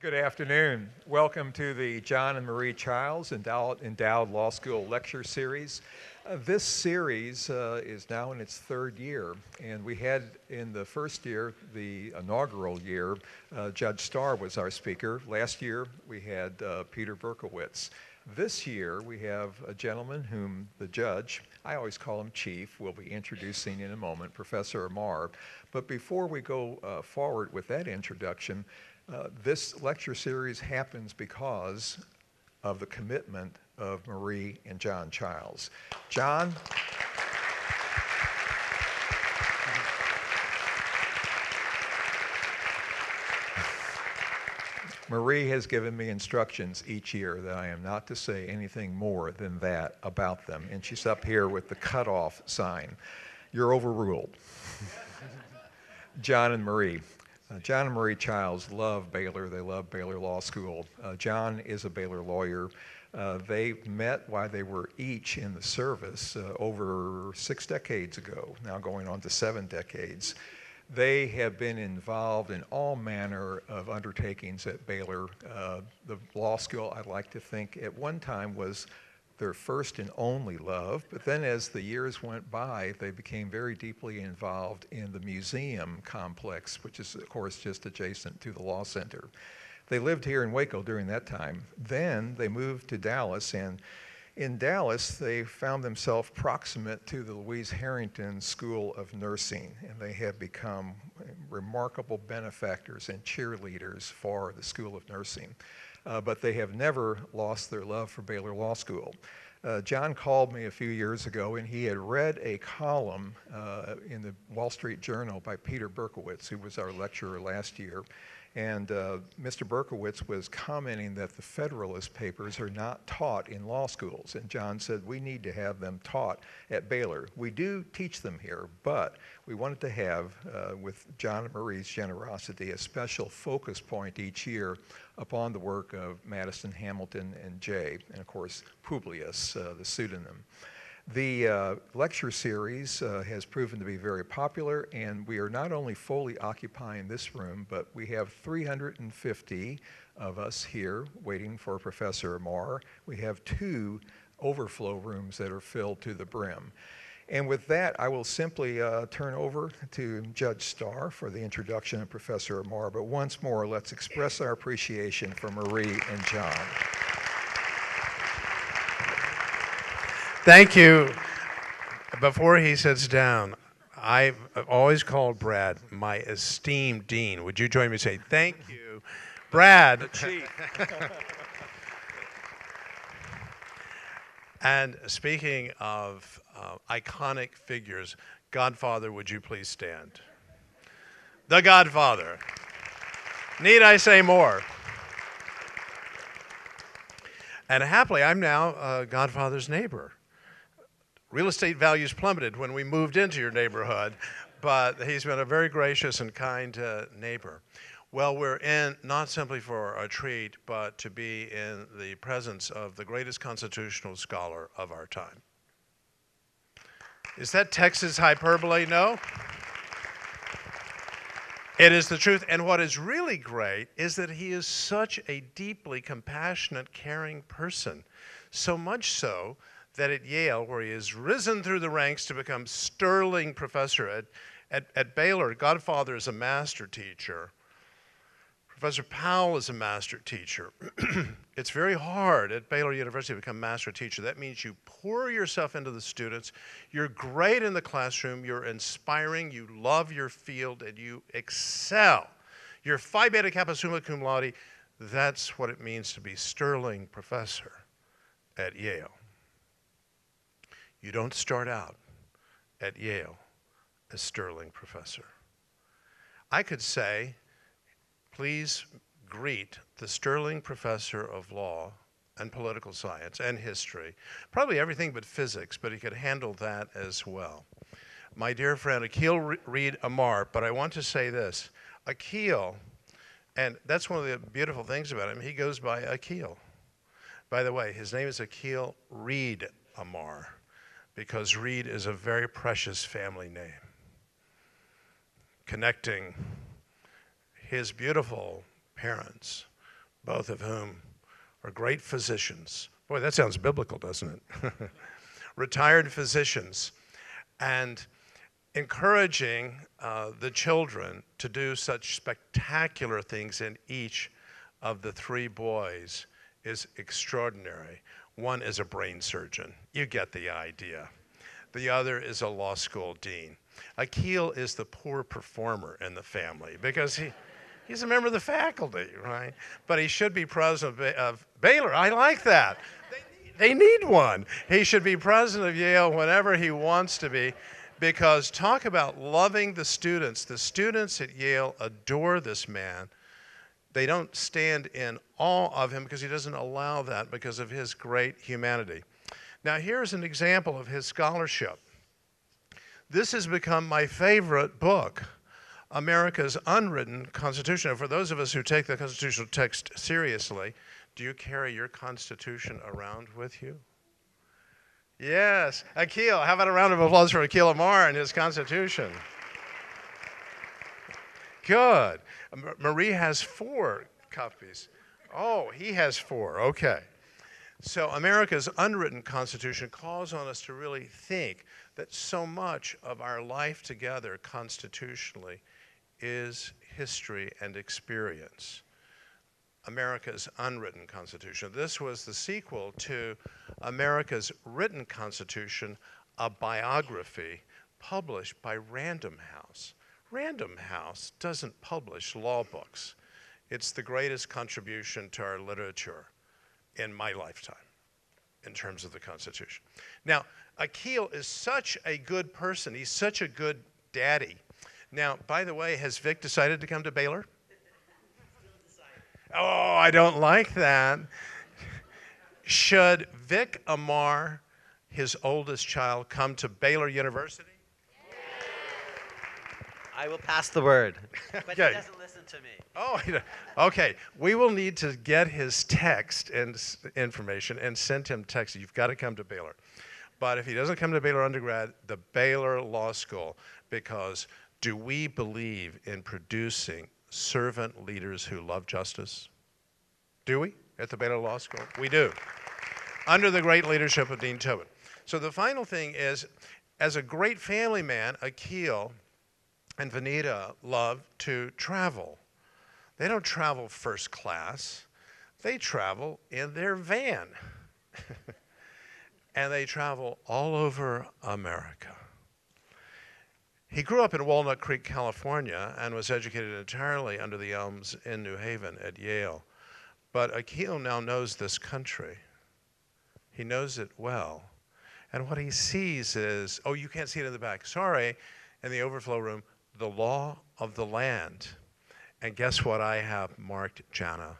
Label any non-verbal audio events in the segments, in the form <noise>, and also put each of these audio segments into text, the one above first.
Good afternoon. Welcome to the John and Marie Chiles Endowed, Endowed Law School Lecture Series. Uh, this series uh, is now in its third year, and we had in the first year, the inaugural year, uh, Judge Starr was our speaker. Last year, we had uh, Peter Berkowitz. This year, we have a gentleman whom the judge, I always call him Chief, will be introducing in a moment, Professor Amar. But before we go uh, forward with that introduction, uh, this lecture series happens because of the commitment of Marie and John Chiles. John. Marie has given me instructions each year that I am not to say anything more than that about them. And she's up here with the cutoff sign. You're overruled. <laughs> John and Marie. Uh, John and Marie Chiles love Baylor. They love Baylor Law School. Uh, John is a Baylor lawyer. Uh, they met while they were each in the service uh, over six decades ago, now going on to seven decades. They have been involved in all manner of undertakings at Baylor. Uh, the law school, I'd like to think, at one time was their first and only love, but then as the years went by, they became very deeply involved in the museum complex, which is, of course, just adjacent to the law center. They lived here in Waco during that time. Then they moved to Dallas, and in Dallas, they found themselves proximate to the Louise Herrington School of Nursing, and they have become remarkable benefactors and cheerleaders for the School of Nursing. Uh, but they have never lost their love for Baylor Law School. Uh, John called me a few years ago, and he had read a column uh, in the Wall Street Journal by Peter Berkowitz, who was our lecturer last year. And uh, Mr. Berkowitz was commenting that the Federalist Papers are not taught in law schools. And John said, we need to have them taught at Baylor. We do teach them here, but we wanted to have, uh, with John and Marie's generosity, a special focus point each year upon the work of Madison, Hamilton, and Jay, and of course, Publius, uh, the pseudonym. The uh, lecture series uh, has proven to be very popular, and we are not only fully occupying this room, but we have 350 of us here waiting for Professor Amar. We have two overflow rooms that are filled to the brim. And with that, I will simply uh, turn over to Judge Starr for the introduction of Professor Amar. But once more, let's express our appreciation for Marie and John. Thank you. Before he sits down, I've always called Brad my esteemed dean. Would you join me and say, Thank you, Brad? <laughs> and speaking of uh, iconic figures, Godfather, would you please stand? The Godfather. Need I say more? And happily, I'm now uh, Godfather's neighbor real estate values plummeted when we moved into your neighborhood, but he's been a very gracious and kind uh, neighbor. Well, we're in not simply for a treat, but to be in the presence of the greatest constitutional scholar of our time. Is that Texas hyperbole? No? It is the truth. And what is really great is that he is such a deeply compassionate, caring person. So much so that at Yale, where he has risen through the ranks to become sterling professor at, at, at Baylor, Godfather is a master teacher. Professor Powell is a master teacher. <clears throat> it's very hard at Baylor University to become master teacher. That means you pour yourself into the students. You're great in the classroom. You're inspiring. You love your field and you excel. You're Phi Beta Kappa Summa Cum Laude. That's what it means to be sterling professor at Yale. You don't start out at Yale as Sterling Professor. I could say, please greet the Sterling Professor of Law and Political Science and History, probably everything but physics, but he could handle that as well. My dear friend Akhil Reed Amar, but I want to say this Akhil, and that's one of the beautiful things about him, he goes by Akhil. By the way, his name is Akhil Reed Amar because Reed is a very precious family name, connecting his beautiful parents both of whom are great physicians. Boy, that sounds biblical, doesn't it? <laughs> Retired physicians. And encouraging uh, the children to do such spectacular things in each of the three boys is extraordinary. One is a brain surgeon. You get the idea. The other is a law school dean. Akhil is the poor performer in the family because he, he's a member of the faculty, right? But he should be president of, of Baylor. I like that. They, they need one. He should be president of Yale whenever he wants to be because talk about loving the students. The students at Yale adore this man. They don't stand in awe of him because he doesn't allow that because of his great humanity. Now, here's an example of his scholarship. This has become my favorite book, America's Unwritten Constitution. And for those of us who take the constitutional text seriously, do you carry your Constitution around with you? Yes. Akhil, how about a round of applause for Akhil Amar and his Constitution? Good. Marie has four copies. Oh, he has four. Okay. So America's unwritten Constitution calls on us to really think that so much of our life together constitutionally is history and experience. America's unwritten Constitution. This was the sequel to America's written Constitution, a biography published by Random House. Random House doesn't publish law books. It's the greatest contribution to our literature in my lifetime in terms of the Constitution. Now, Akhil is such a good person. He's such a good daddy. Now, by the way, has Vic decided to come to Baylor? <laughs> Oh, I don't like that. Should Vic Amar, his oldest child, come to Baylor University? I will pass the word. <laughs> But Okay. he doesn't listen to me. Oh, okay. We will need to get his text and information and send him text. You've got to come to Baylor. But if he doesn't come to Baylor undergrad, the Baylor Law School, because do we believe in producing servant leaders who love justice? Do we at the Baylor Law School? We do. Under the great leadership of Dean Toben. So the final thing is, as a great family man, Akhil and Vanita love to travel. They don't travel first class, they travel in their van. <laughs> and they travel all over America. He grew up in Walnut Creek, California, and was educated entirely under the elms in New Haven at Yale. But Akhil now knows this country. He knows it well. And what he sees is, oh, you can't see it in the back. Sorry, in the overflow room, the law of the land. And guess what I have marked, Jana?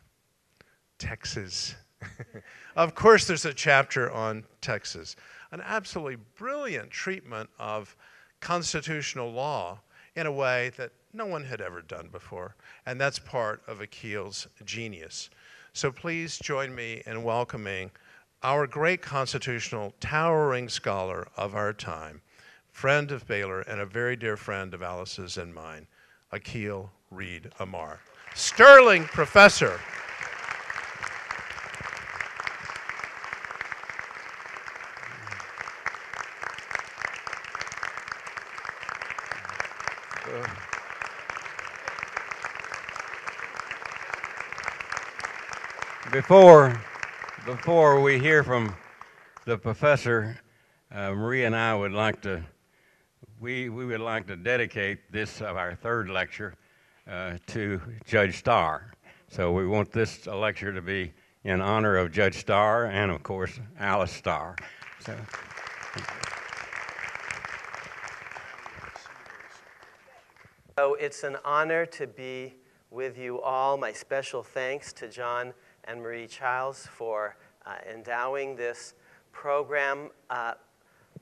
Texas. <laughs> of course, there's a chapter on Texas. An absolutely brilliant treatment of constitutional law in a way that no one had ever done before. And that's part of Akhil's genius. So please join me in welcoming our great constitutional towering scholar of our time, friend of Baylor, and a very dear friend of Alice's and mine, Akhil Reed Amar. Sterling professor. Before, before we hear from the professor, uh, Maria and I would like to, we, we would like to dedicate this of our third lecture uh, to Judge Starr. So we want this lecture to be in honor of Judge Starr and, of course, Alice Starr. So. So it's an honor to be with you all. My special thanks to John and Marie Chiles for uh, endowing this program. Uh,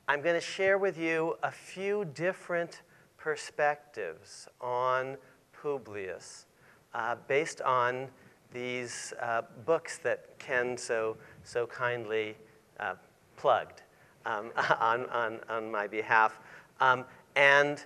I'm going to share with you a few different perspectives on Publius uh, based on these uh, books that Ken so, so kindly uh, plugged um, <laughs> on, on, on my behalf. Um, and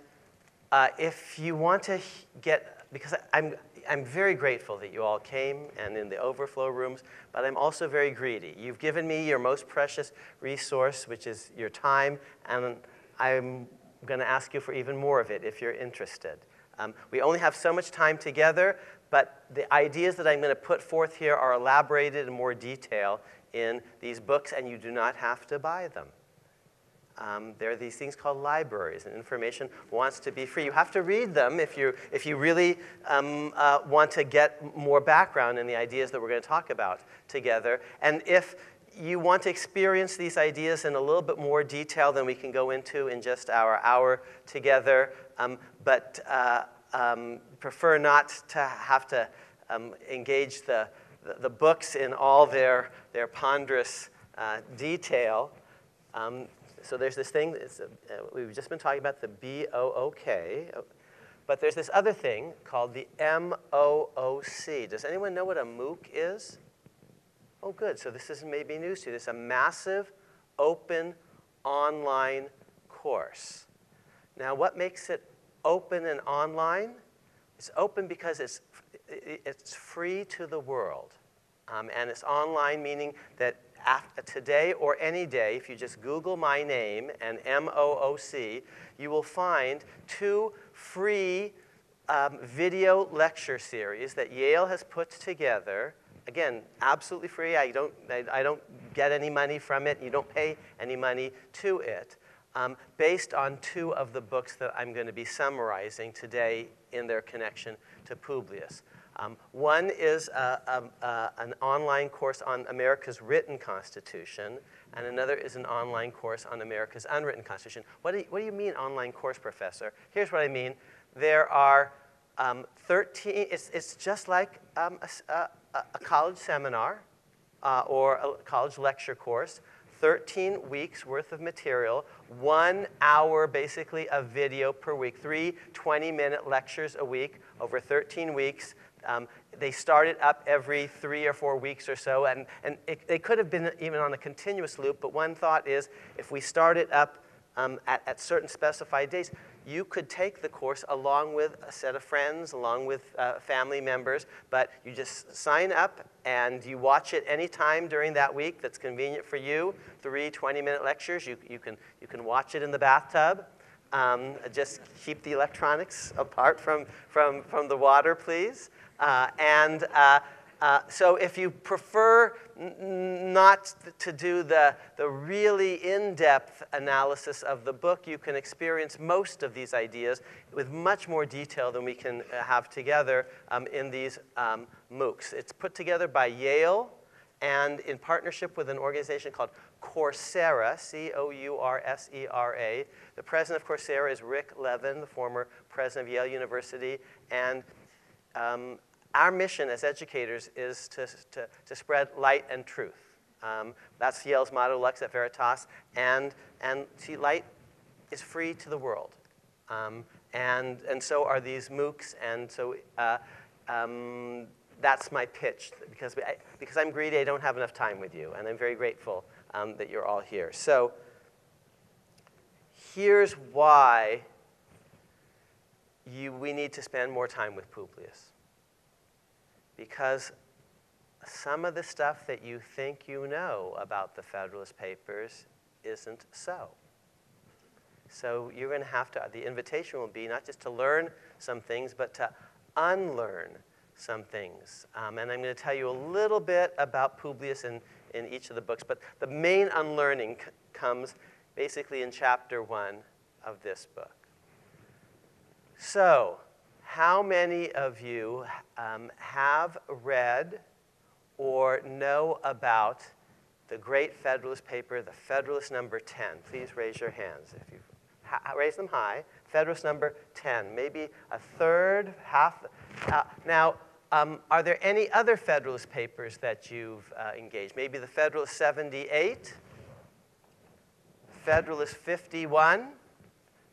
uh, if you want to get, because I'm, I'm very grateful that you all came and in the overflow rooms, but I'm also very greedy. You've given me your most precious resource, which is your time, and I'm going to ask you for even more of it if you're interested. Um, we only have so much time together, but the ideas that I'm going to put forth here are elaborated in more detail in these books, and you do not have to buy them. Um, there are these things called libraries, and information wants to be free. You have to read them if you, if you really um, uh, want to get more background in the ideas that we're going to talk about together. And if you want to experience these ideas in a little bit more detail than we can go into in just our hour together, um, but uh, um, prefer not to have to um, engage the, the, books in all their, their ponderous uh, detail. So there's this thing, uh, we've just been talking about the B-O-O-K, but there's this other thing called the M-O-O-C. Does anyone know what a MOOC is? Oh, good. So this is maybe news to you. Is a massive, open, online course. Now, what makes it open and online? It's open because it's, it's free to the world. Um, and it's online, meaning that today or any day, if you just Google my name and M-O-O-C, you will find two free um, video lecture series that Yale has put together. Again, absolutely free. I don't, I, I don't get any money from it. You don't pay any money to it. Um, based on two of the books that I'm going to be summarizing today in their connection to Publius. Um, one is a, a, a, an online course on America's written constitution, and another is an online course on America's unwritten constitution. What do you, what do you mean online course, professor? Here's what I mean. There are um, 13, it's, it's just like um, a, college seminar uh, or a college lecture course. 13 weeks worth of material, one hour basically of video per week, three 20 minute lectures a week over 13 weeks um, they started up every three or four weeks or so, and, and it, they could have been even on a continuous loop, but one thought is if we start it up um, at, at, certain specified days, you could take the course along with a set of friends, along with uh, family members, but you just sign up and you watch it anytime during that week that's convenient for you. Three 20 minute lectures, you, you, can, you can watch it in the bathtub. Um, just keep the electronics <laughs> apart from, from, from the water, please. Uh, and uh, uh, so if you prefer not to do the, the really in-depth analysis of the book, you can experience most of these ideas with much more detail than we can have together um, in these um, MOOCs. It's put together by Yale and in partnership with an organization called Coursera, C-O-U-R-S-E-R-A. The president of Coursera is Rick Levin, the former president of Yale University, and um, our mission as educators is to, to, to spread light and truth. Um, that's Yale's motto, Lux et Veritas. And, and see, light is free to the world. Um, and, and so are these MOOCs. And so uh, um, that's my pitch. Because, I, because I'm greedy, I don't have enough time with you. And I'm very grateful um, that you're all here. So here's why you, we need to spend more time with Publius because some of the stuff that you think you know about the Federalist Papers isn't so. So you're going to have to, the invitation will be not just to learn some things, but to unlearn some things. Um, and I'm going to tell you a little bit about Publius in, in each of the books, but the main unlearning comes basically in chapter one of this book. So, how many of you um, have read or know about the great Federalist paper, the Federalist number 10? Please raise your hands if you raise them high. Federalist number 10, maybe a third, half. Uh, now, um, are there any other Federalist papers that you've uh, engaged? Maybe the Federalist 78, Federalist 51.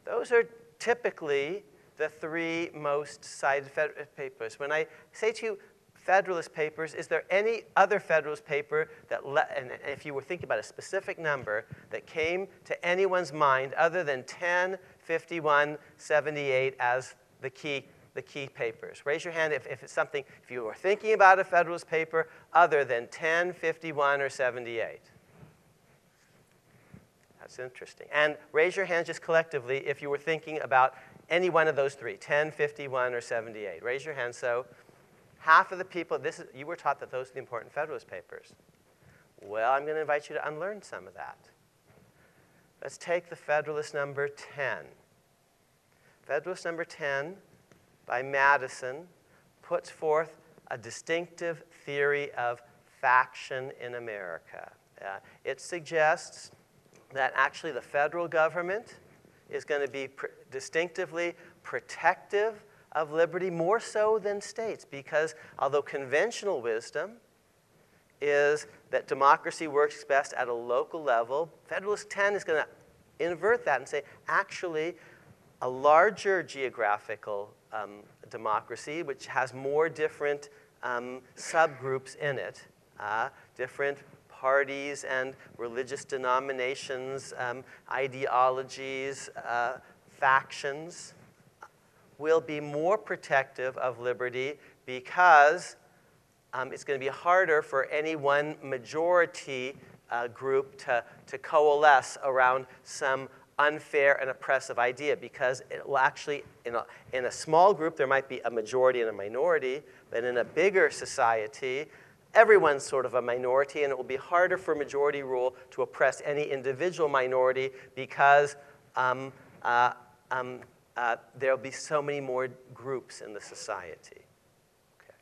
Those are typically the three most cited Federalist uh, papers. When I say to you Federalist Papers, is there any other Federalist paper that, and if you were thinking about a specific number, that came to anyone's mind other than 10, 51, 78 as the key the key papers? Raise your hand if, if it's something, if you were thinking about a Federalist paper other than 10, 51, or 78. That's interesting. And raise your hand just collectively if you were thinking about any one of those three 10, 51, or 78. Raise your hand. So half of the people, this is, you were taught that those are the important Federalist papers. Well, I'm going to invite you to unlearn some of that. Let's take the Federalist number 10. Federalist number 10 by Madison puts forth a distinctive theory of faction in America. Uh, it suggests that actually the federal government is going to be pr- distinctively protective of liberty more so than states because although conventional wisdom is that democracy works best at a local level, Federalist 10 is going to invert that and say actually a larger geographical um, democracy which has more different um, subgroups in it, uh, different parties and religious denominations, um, ideologies, uh, factions, will be more protective of liberty because um, it's going to be harder for any one majority uh, group to, to coalesce around some unfair and oppressive idea because it will actually, in a, in a small group, there might be a majority and a minority, but in a bigger society, everyone's sort of a minority, and it will be harder for majority rule to oppress any individual minority because um, uh, um, uh, there'll be so many more groups in the society. Okay.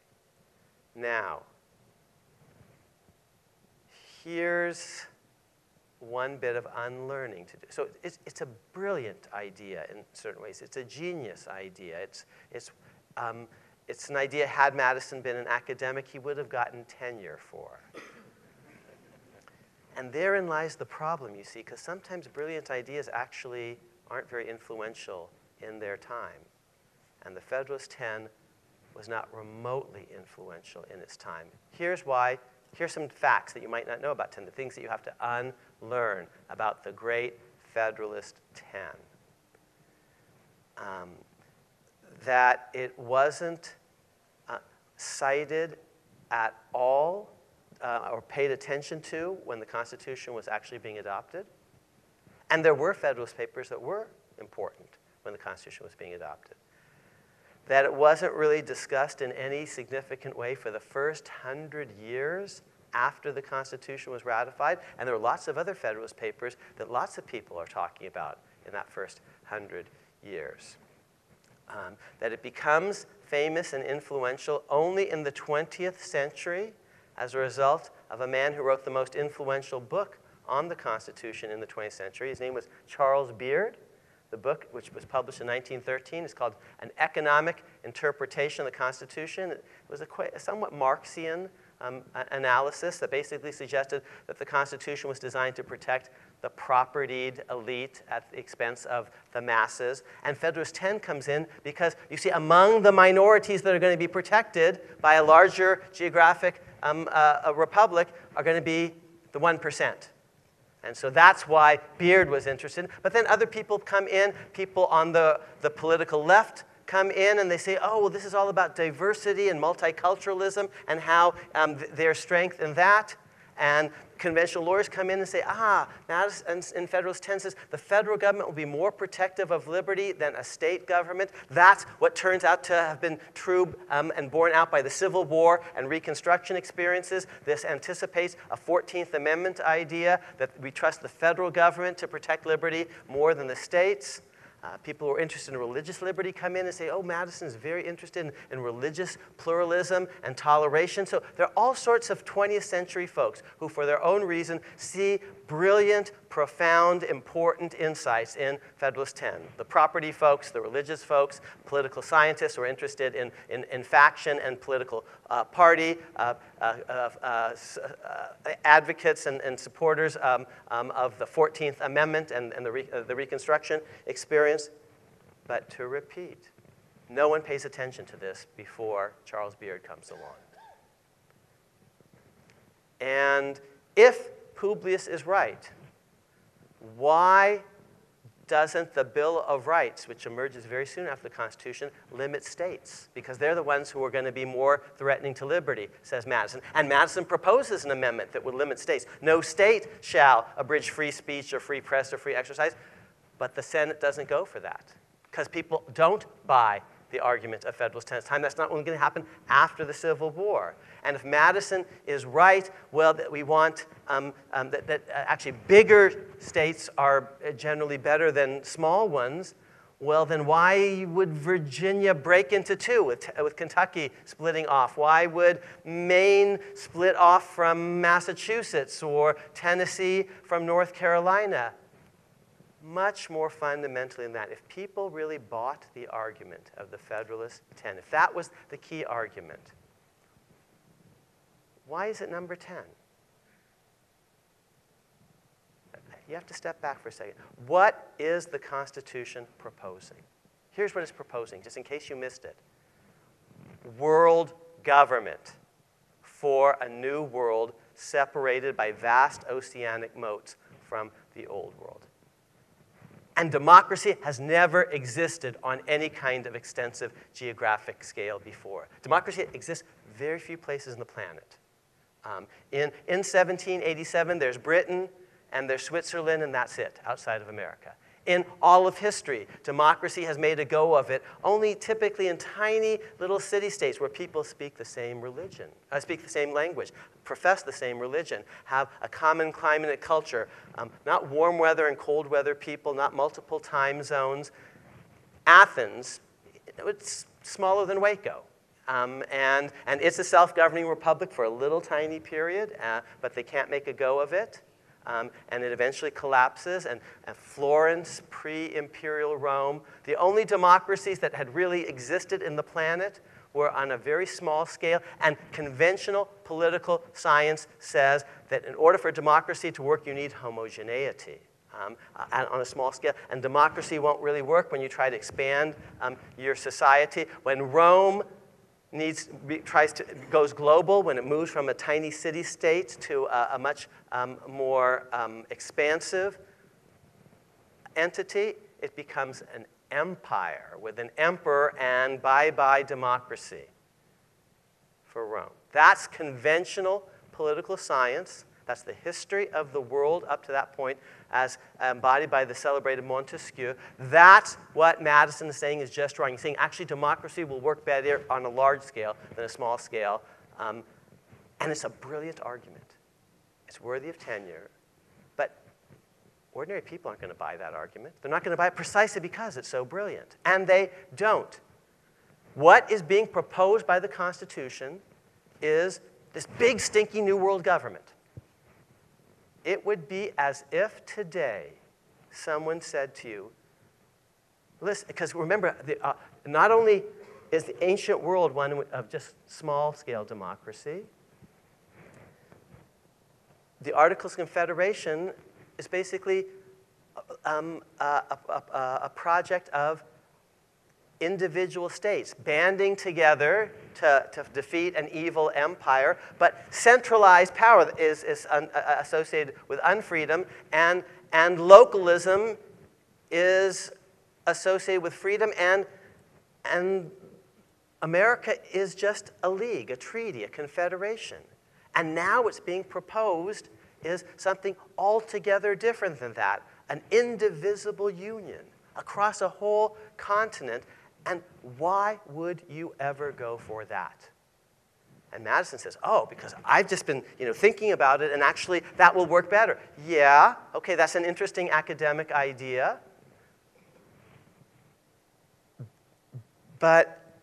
Now, here's one bit of unlearning to do. So it's, it's a brilliant idea in certain ways. It's a genius idea. It's, it's, um, it's an idea, had Madison been an academic, he would have gotten tenure for. And therein lies the problem, you see, because sometimes brilliant ideas actually aren't very influential in their time. And the Federalist 10 was not remotely influential in its time. Here's why. Here's some facts that you might not know about 10, the things that you have to unlearn about the great Federalist 10. Um, that it wasn't uh, cited at all uh, or paid attention to when the Constitution was actually being adopted. And there were Federalist papers that were important when the Constitution was being adopted. That it wasn't really discussed in any significant way for the first hundred years after the Constitution was ratified. And there are lots of other Federalist papers that lots of people are talking about in that first hundred years um, that it becomes famous and influential only in the 20th century as a result of a man who wrote the most influential book on the Constitution in the 20th century. His name was Charles Beard. The book, which was published in 1913, is called An Economic Interpretation of the Constitution. It was a, a somewhat Marxian um, analysis that basically suggested that the Constitution was designed to protect the propertied elite at the expense of the masses. And Federalist 10 comes in because you see, among the minorities that are going to be protected by a larger geographic um, uh, republic are going to be the 1%. And so that's why Beard was interested. But then other people come in, people on the, the political left come in and they say, oh, well, this is all about diversity and multiculturalism and how um, th- their strength in that. And conventional lawyers come in and say, ah, Madison in Federalist 10 says the federal government will be more protective of liberty than a state government. That's what turns out to have been true um, and borne out by the Civil War and Reconstruction experiences. This anticipates a 14th Amendment idea that we trust the federal government to protect liberty more than the states. Uh, people who are interested in religious liberty come in and say, oh, Madison is very interested in, in, religious pluralism and toleration. So there are all sorts of 20th century folks who, for their own reason, see brilliant, profound, important insights in Federalist 10. The property folks, the religious folks, political scientists who are interested in, in, in faction and political uh, party, uh, uh, uh, uh advocates and, and supporters um, um, of the 14th Amendment and, and the, re, the Reconstruction experience. But to repeat, no one pays attention to this before Charles Beard comes along. And if Publius is right, why doesn't the Bill of Rights, which emerges very soon after the Constitution, limit states? Because they're the ones who are going to be more threatening to liberty, says Madison. And Madison proposes an amendment that would limit states. No state shall abridge free speech or free press or free exercise. But the Senate doesn't go for that because people don't buy the argument of Federalist tenants time. That's not only going to happen after the Civil War. And if Madison is right, well, that we want um, um, that, that uh, actually bigger states are generally better than small ones. Well, then why would Virginia break into two with, with Kentucky splitting off? Why would Maine split off from Massachusetts or Tennessee from North Carolina? Much more fundamentally than that. If people really bought the argument of the Federalist 10, if that was the key argument, why is it number 10? You have to step back for a second. What is the Constitution proposing? Here's what it's proposing, just in case you missed it world government for a new world separated by vast oceanic moats from the old world. And democracy has never existed on any kind of extensive geographic scale before. Democracy exists very few places on the planet. Um, in, in 1787, there's Britain and there's Switzerland, and that's it outside of America in all of history. Democracy has made a go of it, only typically in tiny little city states where people speak the same religion, uh, speak the same language, profess the same religion, have a common climate and culture, um, not warm weather and cold weather people, not multiple time zones. Athens, it's smaller than Waco. Um, and, and it's a self governing republic for a little tiny period, uh, but they can't make a go of it um, and it eventually collapses. And, and Florence, pre imperial Rome, the only democracies that had really existed in the planet were on a very small scale. And conventional political science says that in order for democracy to work, you need homogeneity. Um, on a small scale. And democracy won't really work when you try to expand um, your society. When Rome needs, tries to, goes global when it moves from a tiny city state to a, a much um, more um, expansive entity, it becomes an empire with an emperor and bye bye democracy for Rome. That's conventional political science. That's the history of the world up to that point, as embodied by the celebrated Montesquieu. That's what Madison is saying is just wrong. He's saying actually democracy will work better on a large scale than a small scale. Um, and it's a brilliant argument. It's worthy of tenure. But ordinary people aren't going to buy that argument. They're not going to buy it precisely because it's so brilliant. And they don't. What is being proposed by the Constitution is this big, stinky New World government. It would be as if today someone said to you, listen, because remember, the, uh, not only is the ancient world one of just small scale democracy, the Articles of Confederation is basically um, a, a, a, a project of individual states banding together to, to defeat an evil empire, but centralized power is, is un, uh, associated with unfreedom, and, and localism is associated with freedom, and, and America is just a league, a treaty, a confederation. And now what's being proposed is something altogether different than that an indivisible union across a whole continent and why would you ever go for that? And Madison says, Oh, because I've just been you know, thinking about it, and actually that will work better. Yeah, okay, that's an interesting academic idea. But,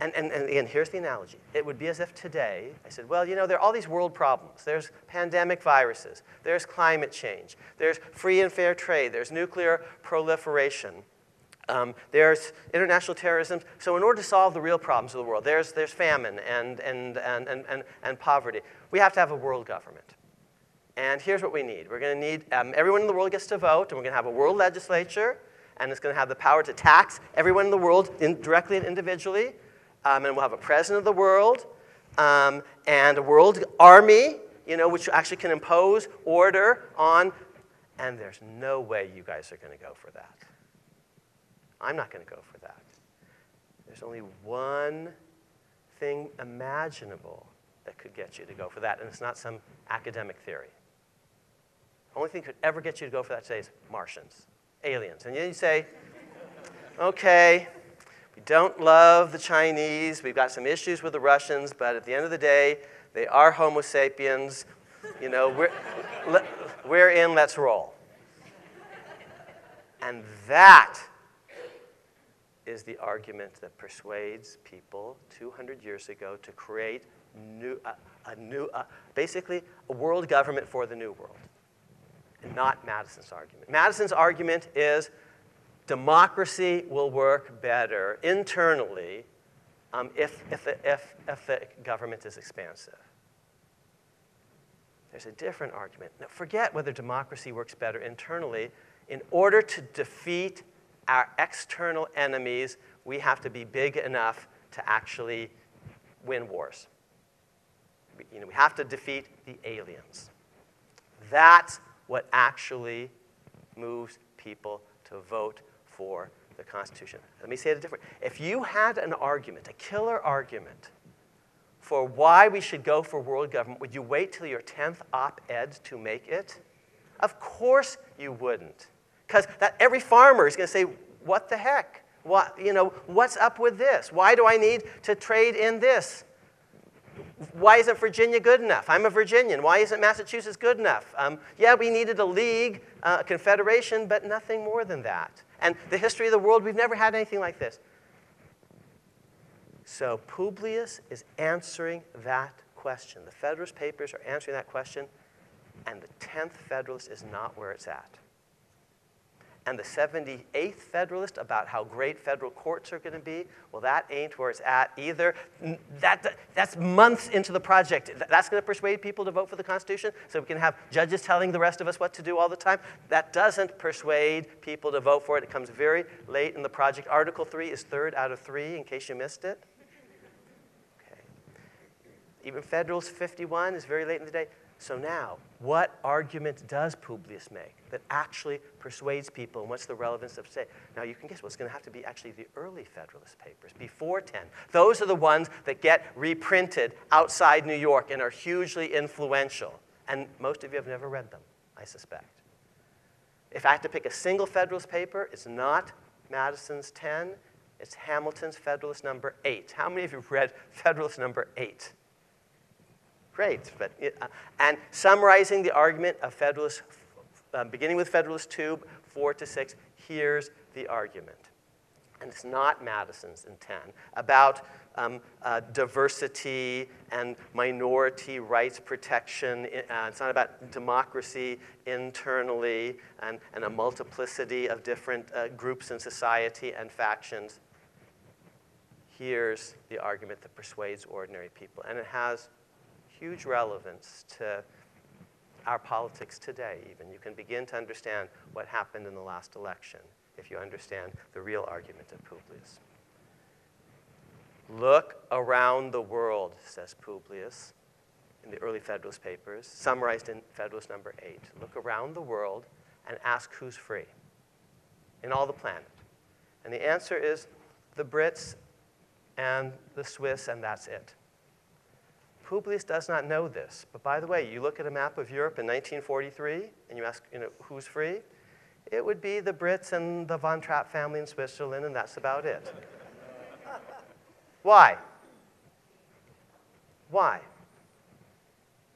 and, and, and again, here's the analogy. It would be as if today I said, Well, you know, there are all these world problems. There's pandemic viruses, there's climate change, there's free and fair trade, there's nuclear proliferation. Um, there's international terrorism. So in order to solve the real problems of the world, there's, there's famine and, and, and, and, and, and poverty. We have to have a world government. And here's what we need. We're going to need, um, everyone in the world gets to vote, and we're going to have a world legislature, and it's going to have the power to tax everyone in the world in, directly and individually. Um, and we'll have a president of the world, um, and a world army, you know, which actually can impose order on And there's no way you guys are going to go for that. I'm not going to go for that. There's only one thing imaginable that could get you to go for that, and it's not some academic theory. The only thing that could ever get you to go for that today is Martians, aliens. And then you say, okay, we don't love the Chinese, we've got some issues with the Russians, but at the end of the day, they are Homo sapiens. You know, we're, we're in, let's roll. And that is the argument that persuades people 200 years ago to create new, uh, a new, uh, basically a world government for the new world, and not Madison's argument. Madison's argument is democracy will work better internally um, if, if, the, if, if the government is expansive. There's a different argument. Now, forget whether democracy works better internally. In order to defeat our external enemies, we have to be big enough to actually win wars. You know, we have to defeat the aliens. That's what actually moves people to vote for the Constitution. Let me say it different. If you had an argument, a killer argument, for why we should go for world government, would you wait till your 10th op ed to make it? Of course you wouldn't. Because that every farmer is going to say, what the heck? What, you know, what's up with this? Why do I need to trade in this? Why isn't Virginia good enough? I'm a Virginian. Why isn't Massachusetts good enough? Um, yeah, we needed a league, uh, a confederation, but nothing more than that. And the history of the world, we've never had anything like this. So Publius is answering that question. The Federalist Papers are answering that question, and the 10th Federalist is not where it's at. And the 78th Federalist about how great federal courts are going to be, well, that ain't where it's at either. That, that's months into the project. That's going to persuade people to vote for the Constitution so we can have judges telling the rest of us what to do all the time. That doesn't persuade people to vote for it. It comes very late in the project. Article 3 is third out of three, in case you missed it. Okay. Even Federalist 51 is very late in the day. So now, what argument does Publius make that actually persuades people, and what's the relevance of say? Now you can guess what's going to have to be actually the early Federalist Papers, before 10. Those are the ones that get reprinted outside New York and are hugely influential. And most of you have never read them, I suspect. If I had to pick a single Federalist paper, it's not Madison's 10, it's Hamilton's Federalist number 8. How many of you have read Federalist number 8? Great. But it, uh, and summarizing the argument of Federalist, uh, beginning with Federalist 2, 4 to 6, here's the argument. And it's not Madison's in 10 about um, uh, diversity and minority rights protection. Uh, it's not about democracy internally and, and a multiplicity of different uh, groups in society and factions. Here's the argument that persuades ordinary people. And it has huge relevance to our politics today, even. You can begin to understand what happened in the last election if you understand the real argument of Publius. Look around the world, says Publius in the early Federalist Papers, summarized in Federalist number eight. Look around the world and ask who's free in all the planet. And the answer is the Brits and the Swiss, and that's it. Publius does not know this. But by the way, you look at a map of Europe in 1943 and you ask, you know, who's free? It would be the Brits and the Von Trapp family in Switzerland, and that's about it. <laughs> Why? Why?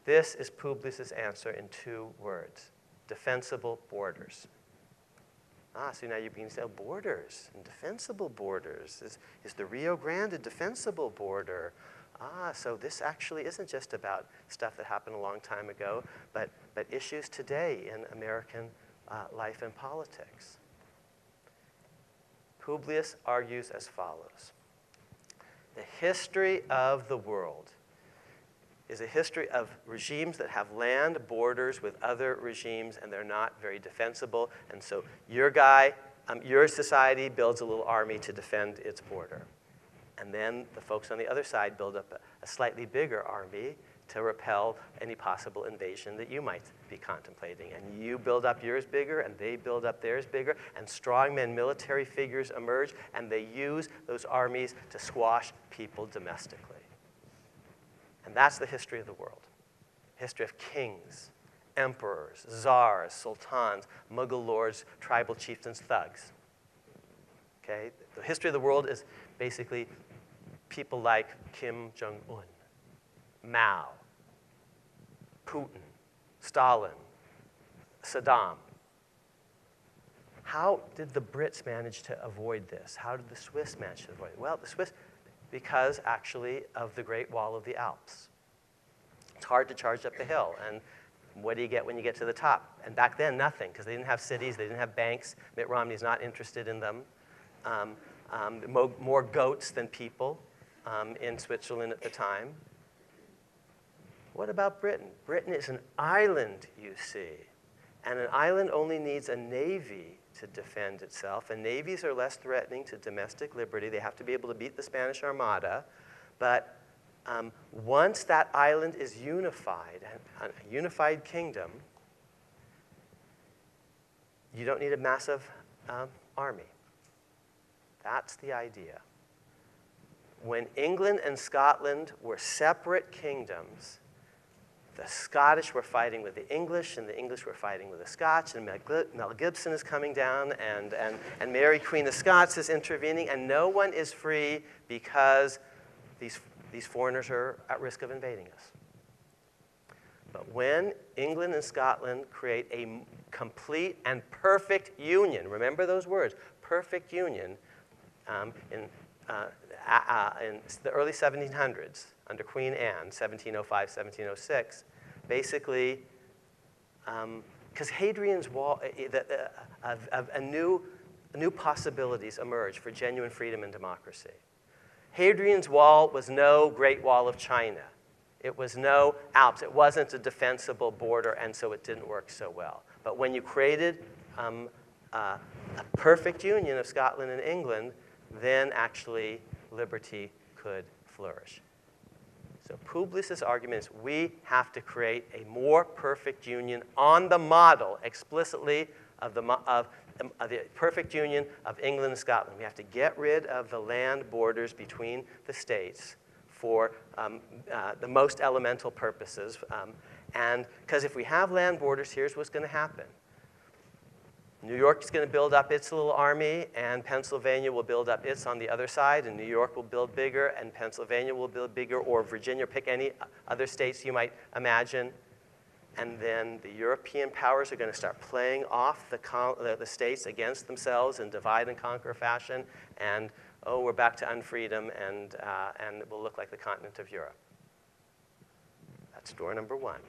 This is Publius's answer in two words defensible borders. Ah, so now you begin to say, oh, borders and defensible borders. Is, is the Rio Grande a defensible border? Ah, so this actually isn't just about stuff that happened a long time ago, but, but issues today in American uh, life and politics. Publius argues as follows The history of the world is a history of regimes that have land borders with other regimes and they're not very defensible. And so your guy, um, your society builds a little army to defend its border. And then the folks on the other side build up a, slightly bigger army to repel any possible invasion that you might be contemplating. And you build up yours bigger, and they build up theirs bigger, and strongmen military figures emerge, and they use those armies to squash people domestically. And that's the history of the world history of kings, emperors, czars, sultans, Mughal lords, tribal chieftains, thugs. Okay? The history of the world is basically people like Kim Jong un, Mao, Putin, Stalin, Saddam. How did the Brits manage to avoid this? How did the Swiss manage to avoid it? Well, the Swiss, because actually of the Great Wall of the Alps. It's hard to charge up the hill. And what do you get when you get to the top? And back then, nothing, because they didn't have cities, they didn't have banks. Mitt Romney's not interested in them. Um, um, more goats than people um, in Switzerland at the time. What about Britain? Britain is an island, you see. And an island only needs a navy to defend itself. And navies are less threatening to domestic liberty. They have to be able to beat the Spanish Armada. But um, once that island is unified, a unified kingdom, you don't need a massive um, army. That's the idea. When England and Scotland were separate kingdoms, the Scottish were fighting with the English, and the English were fighting with the Scotch, and Mel Gibson is coming down, and, and, and Mary, Queen of Scots, is intervening, and no one is free because these, these foreigners are at risk of invading us. But when England and Scotland create a complete and perfect union, remember those words, perfect union, um, in, uh, uh, in the early 1700s, under Queen Anne, 1705, 1706, basically, because um, Hadrian's Wall, uh, uh, uh, a new, new possibilities emerged for genuine freedom and democracy. Hadrian's Wall was no Great Wall of China. It was no Alps. It wasn't a defensible border, and so it didn't work so well. But when you created um, uh, a perfect union of Scotland and England, then actually liberty could flourish. So Publius' argument is we have to create a more perfect union on the model explicitly of the, of, of the perfect union of England and Scotland. We have to get rid of the land borders between the states for um, uh, the most elemental purposes. Um, and because if we have land borders, here's what's going to happen. New York is going to build up its little army, and Pennsylvania will build up its on the other side, and New York will build bigger, and Pennsylvania will build bigger, or Virginia, pick any other states you might imagine. And then the European powers are going to start playing off the, the, the states against themselves in divide and conquer fashion, and oh, we're back to unfreedom, and, uh, and it will look like the continent of Europe. That's door number one.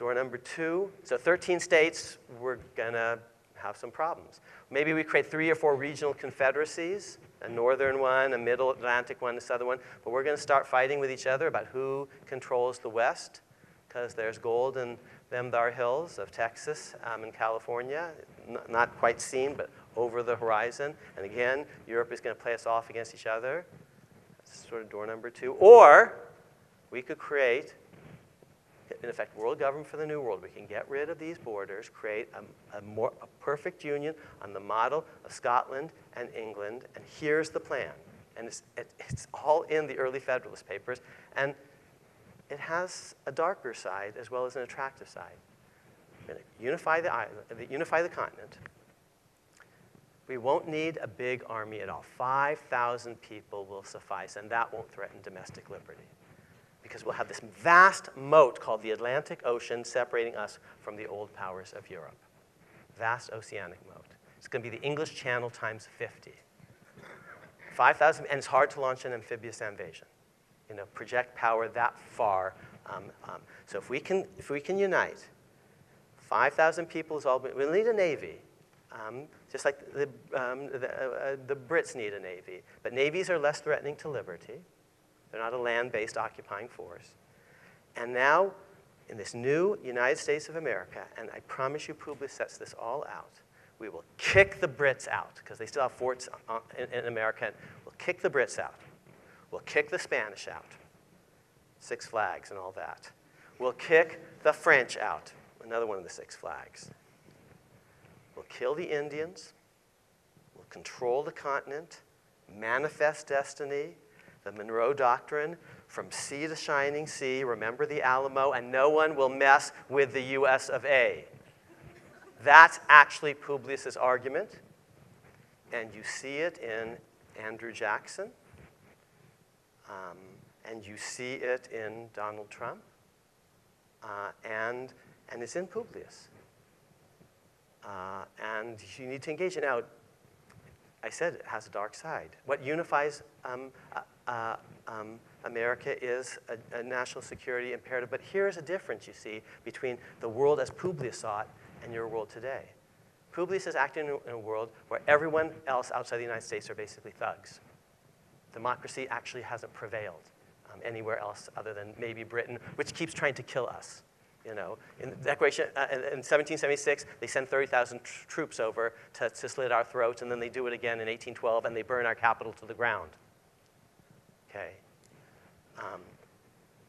Door number two, so 13 states, we're going to have some problems. Maybe we create three or four regional confederacies, a northern one, a middle Atlantic one, a southern one, but we're going to start fighting with each other about who controls the West, because there's gold in them thar hills of Texas um, and California, N- not quite seen, but over the horizon. And again, Europe is going to play us off against each other. That's sort of door number two. Or we could create in effect, world government for the new world. We can get rid of these borders, create a, a, more, a perfect union on the model of Scotland and England, and here's the plan. And it's, it, it's all in the early Federalist Papers, and it has a darker side as well as an attractive side. We're going to unify the, island, unify the continent. We won't need a big army at all. 5,000 people will suffice, and that won't threaten domestic liberty because we'll have this vast moat called the Atlantic Ocean separating us from the old powers of Europe. Vast oceanic moat. It's going to be the English Channel times 50. 5,000, and it's hard to launch an amphibious invasion. You know, project power that far. Um, um, so if we can, if we can unite, 5,000 people is all. We'll need a navy, um, just like the, um, the, uh, uh, the Brits need a navy. But navies are less threatening to liberty. They're not a land based occupying force. And now, in this new United States of America, and I promise you, Publius sets this all out, we will kick the Brits out, because they still have forts uh, in, in America. We'll kick the Brits out. We'll kick the Spanish out. Six Flags and all that. We'll kick the French out, another one of the Six Flags. We'll kill the Indians. We'll control the continent, manifest destiny, the Monroe Doctrine, from sea to shining sea, remember the Alamo, and no one will mess with the US of A. That's actually Publius's argument, and you see it in Andrew Jackson, um, and you see it in Donald Trump, uh, and, and it's in Publius. Uh, and you need to engage it. Now, I said it has a dark side. What unifies um, uh, um, America is a, a, national security imperative. But here's a difference, you see, between the world as Publius saw it and your world today. Publius is acting in a world where everyone else outside the United States are basically thugs. Democracy actually hasn't prevailed um, anywhere else other than maybe Britain, which keeps trying to kill us. You know, in the Declaration uh, in 1776, they send 30,000 tr- troops over to, to slit our throats, and then they do it again in 1812, and they burn our capital to the ground. Okay, um,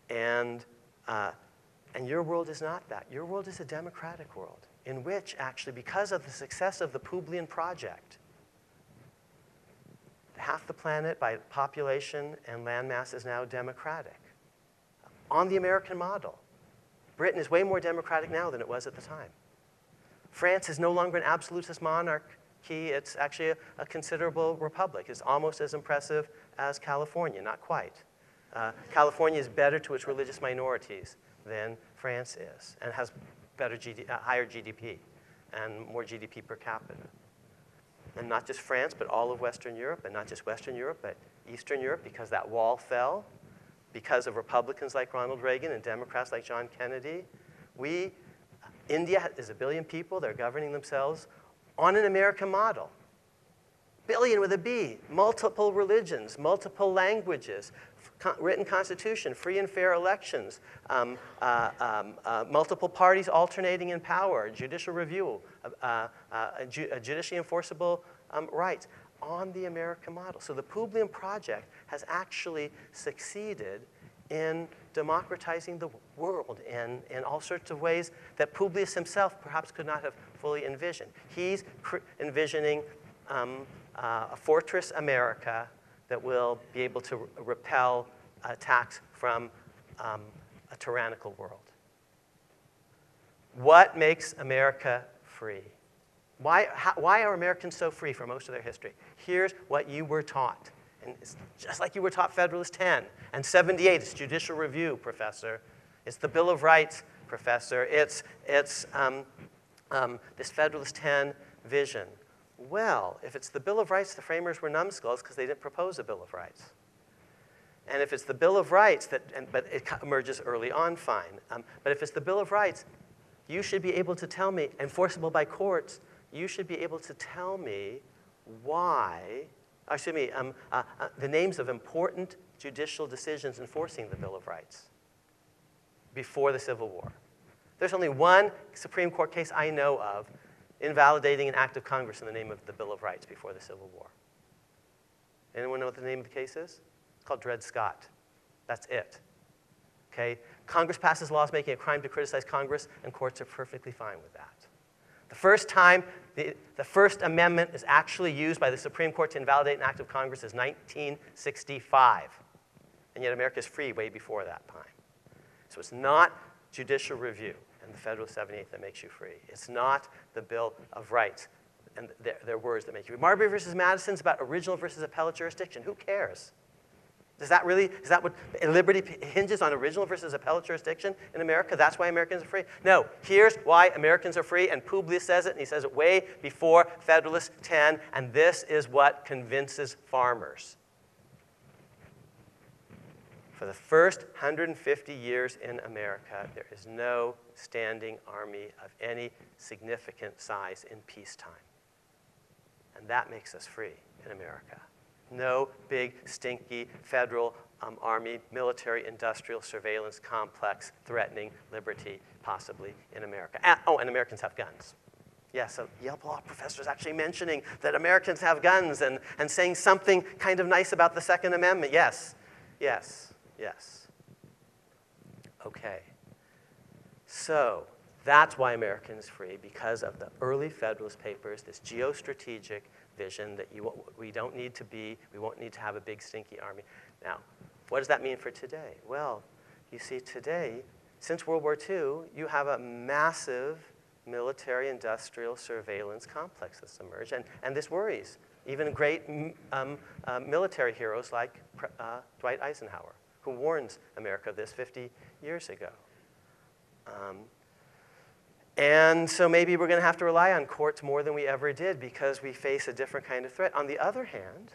and uh, and your world is not that. Your world is a democratic world in which, actually, because of the success of the Publian project, half the planet by population and landmass is now democratic on the American model. Britain is way more democratic now than it was at the time. France is no longer an absolutist monarchy, it's actually a, a considerable republic. It's almost as impressive as California, not quite. Uh, California is better to its religious minorities than France is and has better GD, uh, higher GDP and more GDP per capita. And not just France, but all of Western Europe, and not just Western Europe, but Eastern Europe, because that wall fell because of Republicans like Ronald Reagan and Democrats like John Kennedy. We, India is a billion people, they're governing themselves on an American model. Billion with a B, multiple religions, multiple languages, written constitution, free and fair elections, um, uh, um, uh, multiple parties alternating in power, judicial review, uh, uh ju- judicially enforceable um, rights on the American model. So the Publian Project has actually succeeded in democratizing the world in, in all sorts of ways that Publius himself perhaps could not have fully envisioned. He's envisioning um, uh, a fortress America that will be able to repel attacks from um, a tyrannical world. What makes America free? Why, how, why are Americans so free for most of their history? Here's what you were taught. And it's just like you were taught Federalist 10 and 78, it's judicial review, professor. It's the Bill of Rights, professor. It's, it's um, um, this Federalist 10 vision. Well, if it's the Bill of Rights, the framers were numbskulls because they didn't propose a Bill of Rights. And if it's the Bill of Rights, that, and, but it emerges early on, fine. Um, but if it's the Bill of Rights, you should be able to tell me, enforceable by courts, you should be able to tell me why, uh, excuse me, um, uh, uh, the names of important judicial decisions enforcing the Bill of Rights before the Civil War. There's only one Supreme Court case I know of invalidating an act of Congress in the name of the Bill of Rights before the Civil War. Anyone know what the name of the case is? It's called Dred Scott. That's it. Okay? Congress passes laws making it a crime to criticize Congress, and courts are perfectly fine with that. The first time the, the First Amendment is actually used by the Supreme Court to invalidate an act of Congress is 1965. And yet America is free way before that time. So it's not judicial review and the Federal 78 that makes you free. It's not the Bill of Rights and their, their words that make you free. Marbury versus Madison is about original versus appellate jurisdiction. Who cares? Is that really, is that what liberty hinges on original versus appellate jurisdiction in America? That's why Americans are free? No. Here's why Americans are free, and Publius says it, and he says it way before Federalist 10, and this is what convinces farmers. For the first 150 years in America, there is no standing army of any significant size in peacetime. And that makes us free in America no big, stinky federal um, army, military, industrial surveillance complex threatening liberty, possibly in America. And, oh, and Americans have guns. Yes, a Yale law professor is actually mentioning that Americans have guns and, and saying something kind of nice about the Second Amendment. Yes, yes, yes. Okay. So that's why American is free, because of the early Federalist Papers, this geostrategic vision that you, we don't need to be, we won't need to have a big stinky army. Now, what does that mean for today? Well, you see, today, since World War II, you have a massive military industrial surveillance complex that's emerged, and, and this worries even great um, uh, military heroes like uh, Dwight Eisenhower, who warns America of this 50 years ago. Um, and so maybe we're going to have to rely on courts more than we ever did because we face a different kind of threat. On the other hand,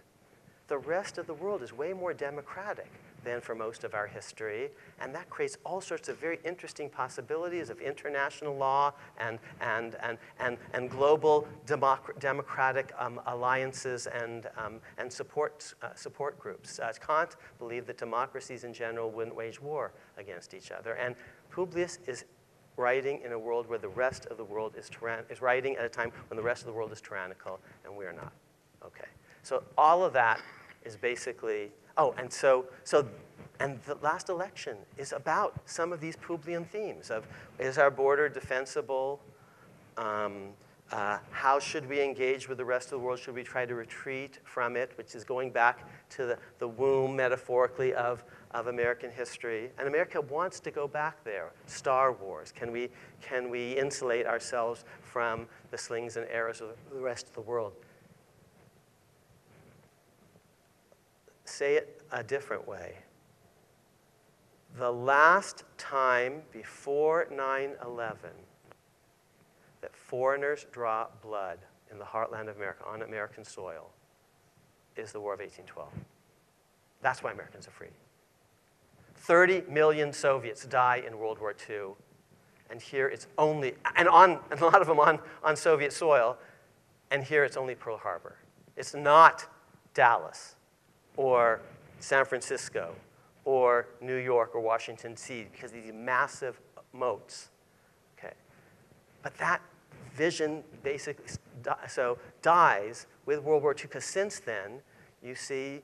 the rest of the world is way more democratic than for most of our history. And that creates all sorts of very interesting possibilities of international law and, and, and, and, and global democ- democratic um, alliances and, um, and support, uh, support groups. Uh, Kant believed that democracies in general wouldn't wage war against each other. And Publius is writing in a world where the rest of the world is, tyrann- is writing at a time when the rest of the world is tyrannical and we are not. Okay. So all of that is basically Oh, and so, so, and the last election is about some of these Publian themes of is our border defensible? Um, uh, how should we engage with the rest of the world? Should we try to retreat from it, which is going back to the, the womb, metaphorically, of, of American history? And America wants to go back there. Star Wars. Can we, can we insulate ourselves from the slings and arrows of the rest of the world? Say it a different way. The last time before 9 11 that foreigners draw blood in the heartland of America, on American soil, is the War of 1812. That's why Americans are free. 30 million Soviets die in World War II, and here it's only, and, on, and a lot of them on, on Soviet soil, and here it's only Pearl Harbor. It's not Dallas or San Francisco or New York or Washington, D.C. because these massive moats. Okay. But that vision basically so dies with World War II because since then, you see,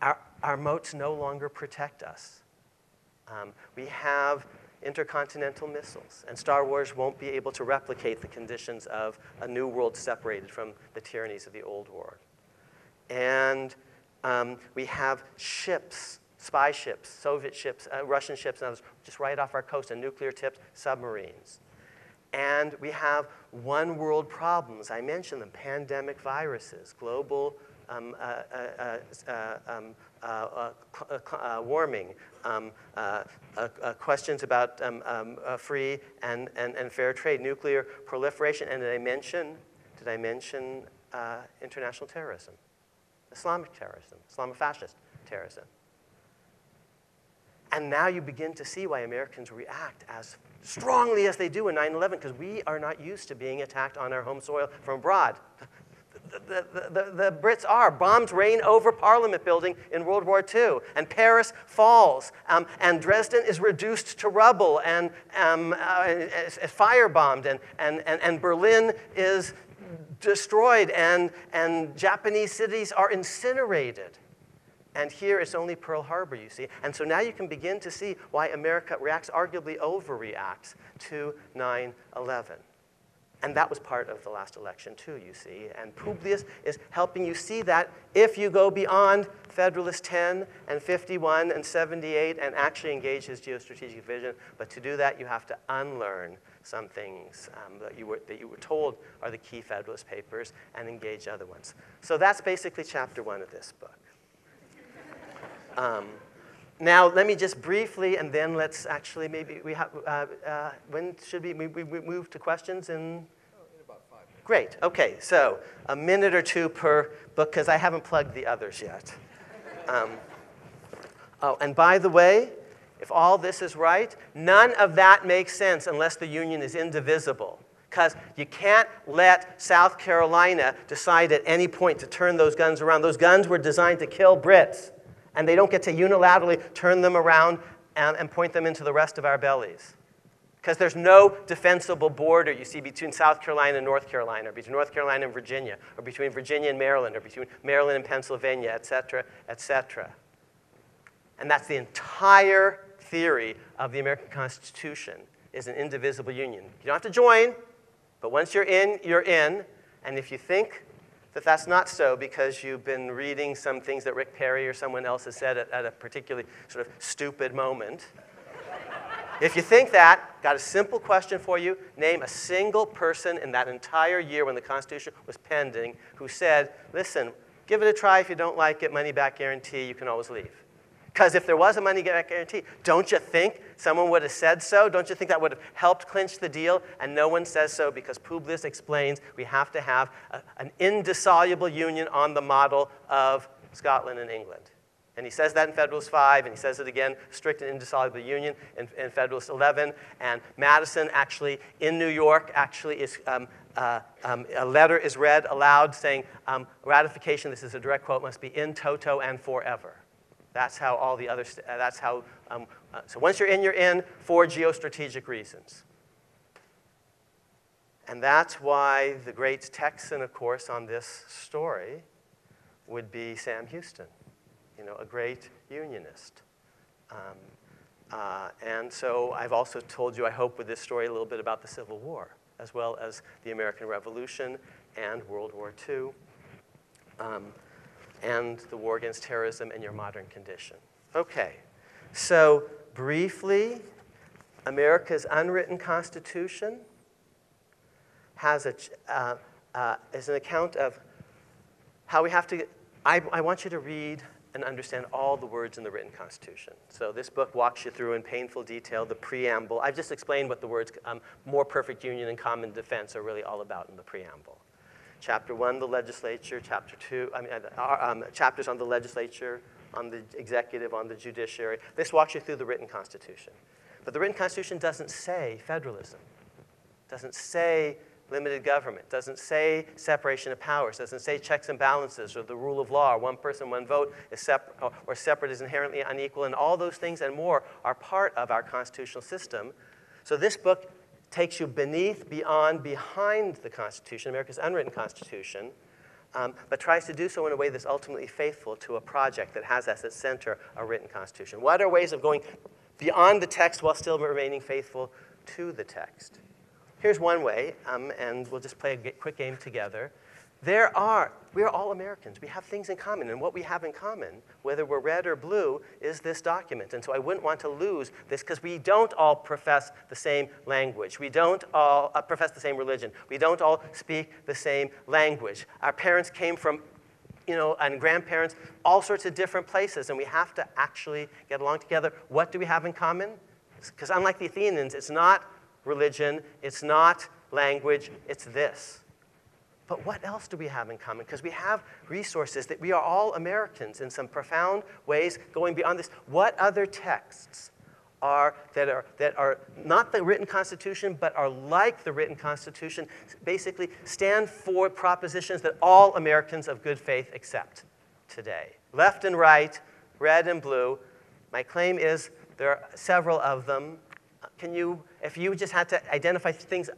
our, our moats no longer protect us. Um, we have intercontinental missiles, and Star Wars won't be able to replicate the conditions of a new world separated from the tyrannies of the old world. And um, we have ships, spy ships, Soviet ships, uh, Russian ships, and others, just right off our coast, and nuclear tipped submarines. And we have one world problems. I mentioned them pandemic viruses, global um, uh, uh, uh um, uh, uh, warming, questions about um, um, free and, and, and fair trade, nuclear proliferation, and did I mention, did I mention international terrorism? Islamic terrorism, Islamofascist terrorism. And now you begin to see why Americans react as strongly as they do in 9 11, because we are not used to being attacked on our home soil from abroad. The, the, the, the, Brits are. Bombs rain over Parliament building in World War II, and Paris falls, um, and Dresden is reduced to rubble and um, uh, is, is firebombed, and, and, and, and Berlin is destroyed and, and Japanese cities are incinerated. And here it's only Pearl Harbor, you see. And so now you can begin to see why America reacts, arguably overreacts to 9 11. And that was part of the last election, too, you see. And Publius is helping you see that if you go beyond Federalist 10 and 51 and 78 and actually engage his geostrategic vision. But to do that, you have to unlearn some things um, that, you were, that you were told are the key Federalist Papers and engage other ones. So that's basically chapter one of this book. Um, now, let me just briefly, and then let's actually maybe we have. Uh, uh, when should we, we, we move to questions? In, Great. Okay. So a minute or two per book because I haven't plugged the others yet. Um, oh, and by the way, if all this is right, none of that makes sense unless the Union is indivisible. Because you can't let South Carolina decide at any point to turn those guns around. Those guns were designed to kill Brits, and they don't get to unilaterally turn them around and, and point them into the rest of our bellies. Because there's no defensible border, you see, between South Carolina and North Carolina, or between North Carolina and Virginia, or between Virginia and Maryland, or between Maryland and Pennsylvania, et cetera, et cetera. And that's the entire theory of the American Constitution is an indivisible union. You don't have to join, but once you're in, you're in. And if you think that that's not so because you've been reading some things that Rick Perry or someone else has said at, at a particularly sort of stupid moment, if you think that, got a simple question for you. Name a single person in that entire year when the Constitution was pending who said, listen, give it a try. If you don't like it, money back guarantee, you can always leave. Because if there was a money back guarantee, don't you think someone would have said so? Don't you think that would have helped clinch the deal? And no one says so because Publius explains we have to have a, an indissoluble union on the model of Scotland and England. And he says that in Federalist 5, and he says it again, strict and indissoluble union in, in Federalist 11. And Madison actually, in New York, actually is, um, uh, um, a letter is read aloud saying, um, ratification, this is a direct quote, must be in toto and forever. That's how all the other, uh, that's how, um, uh, so once you're in, you're in for geostrategic reasons. And that's why the great Texan, of course, on this story would be Sam Houston, you know, a great unionist. Um, uh, and so I've also told you, I hope, with this story a little bit about the Civil War, as well as the American Revolution and World War II. Um, and the war against terrorism and your modern condition. Okay, so briefly, America's unwritten constitution has a, uh, uh, is an account of how we have to, I, I want you to read and understand all the words in the written Constitution. So this book walks you through in painful detail the preamble. I've just explained what the words um, more perfect union and common defense are really all about in the preamble. Chapter one, the legislature. Chapter two, I mean, uh, um, chapters on the legislature, on the executive, on the judiciary. This walks you through the written Constitution. But the written Constitution doesn't say federalism, doesn't say limited government, doesn't say separation of powers, doesn't say checks and balances or the rule of law, or one person, one vote, is separ- or separate is inherently unequal, and all those things and more are part of our constitutional system. So this book takes you beneath, beyond, behind the Constitution, America's unwritten Constitution, um, but tries to do so in a way that's ultimately faithful to a project that has as its center a written Constitution. What are ways of going beyond the text while still remaining faithful to the text? Here's one way, um, and we'll just play a quick game together. There are, we are all Americans. We have things in common. And what we have in common, whether we're red or blue, is this document. And so I wouldn't want to lose this because we don't all profess the same language. We don't all uh, profess the same religion. We don't all speak the same language. Our parents came from, you know, and grandparents, all sorts of different places. And we have to actually get along together. What do we have in common? Because unlike the Athenians, it's not religion, it's not language, it's this but what else do we have in common? Because we have resources that we are all Americans in some profound ways going beyond this. What other texts are that are that are not the written constitution but are like the written constitution basically stand for propositions that all Americans of good faith accept today. Left and right, red and blue. My claim is there are several of them. Can you if you just had to identify things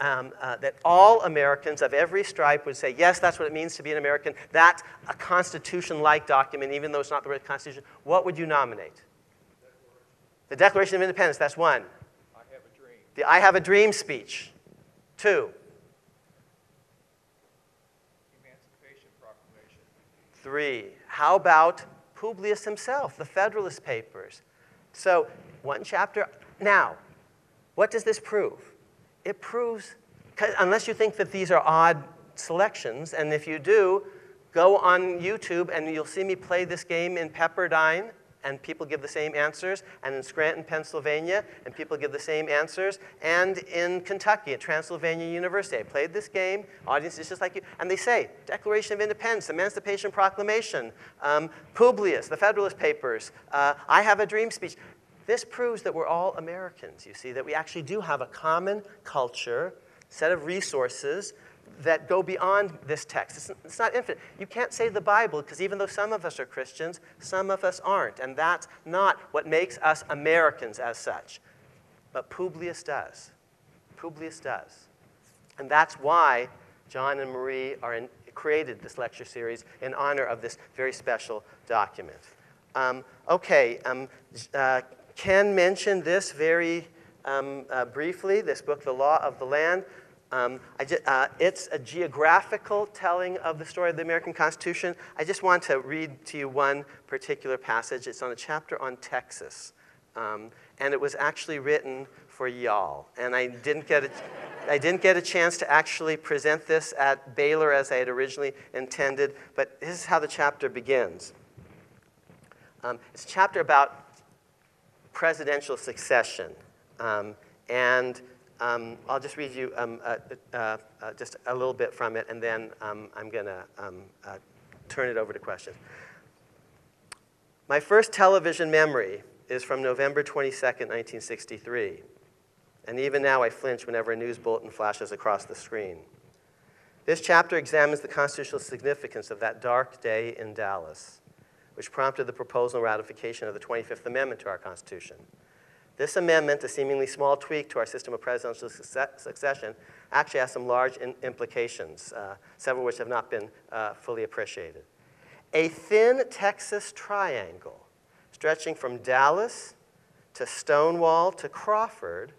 um, uh, that all Americans of every stripe would say, yes, that's what it means to be an American. That's a Constitution like document, even though it's not the right Constitution. What would you nominate? The Declaration of Independence, that's one. I have a dream. The I Have a Dream speech, two. Emancipation Proclamation. Three. How about Publius himself, the Federalist Papers? So, one chapter. Now, what does this prove? It proves, unless you think that these are odd selections, and if you do, go on YouTube and you'll see me play this game in Pepperdine, and people give the same answers, and in Scranton, Pennsylvania, and people give the same answers, and in Kentucky at Transylvania University. I played this game, audience is just like you, and they say Declaration of Independence, Emancipation Proclamation, um, Publius, the Federalist Papers, uh, I Have a Dream speech. This proves that we're all Americans, you see, that we actually do have a common culture, set of resources that go beyond this text. It's, it's not infinite. You can't say the Bible because even though some of us are Christians, some of us aren't. And that's not what makes us Americans as such. But Publius does. Publius does. And that's why John and Marie are in, created this lecture series in honor of this very special document. Um, okay, um, uh, Ken mentioned this very um, uh, briefly, this book, The Law of the Land. Um, ju- uh, it's a geographical telling of the story of the American Constitution. I just want to read to you one particular passage. It's on a chapter on Texas. Um, and it was actually written for y'all. And I didn't get a, I didn't get a chance to actually present this at Baylor as I had originally intended, but this is how the chapter begins. Um, it's a chapter about presidential succession. Um, and um, I'll just read you um, uh, uh, uh, just a little bit from it, and then um, I'm going to um, uh, turn it over to questions. My first television memory is from November 22nd, 1963. And even now, I flinch whenever a news bulletin flashes across the screen. This chapter examines the constitutional significance of that dark day in Dallas, which prompted the proposal and ratification of the 25th Amendment to our Constitution. This amendment, a seemingly small tweak to our system of presidential succession, actually has some large implications, uh, several of which have not been uh, fully appreciated. A thin Texas triangle stretching from Dallas to Stonewall to Crawford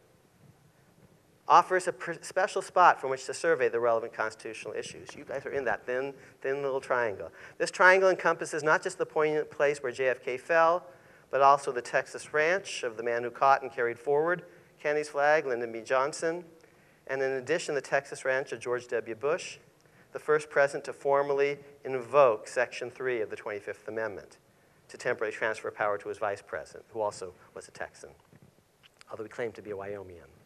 offers a special spot from which to survey the relevant constitutional issues. You guys are in that thin, thin little triangle. This triangle encompasses not just the poignant place where JFK fell, but also the Texas ranch of the man who caught and carried forward Kennedy's flag, Lyndon B. Johnson, and in addition, the Texas ranch of George W. Bush, the first president to formally invoke Section 3 of the 25th Amendment to temporarily transfer power to his vice president, who also was a Texan, although he claimed to be a Wyomingian.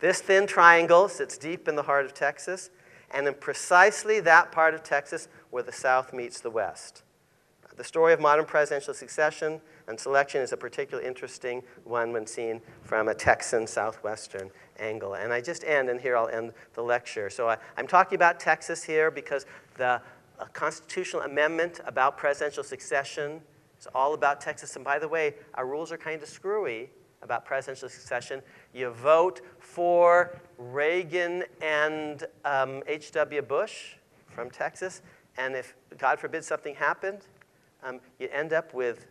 This thin triangle sits deep in the heart of Texas, and in precisely that part of Texas where the South meets the West. The story of modern presidential succession and selection is a particularly interesting one when seen from a Texan southwestern angle. And I just end, and here I'll end the lecture. So I, am talking about Texas here because the constitutional amendment about presidential succession it's all about Texas. And by the way, our rules are kind of screwy about presidential succession. You vote for Reagan and H.W. Um, Bush from Texas, and if, God forbid, something happened, um, you end up with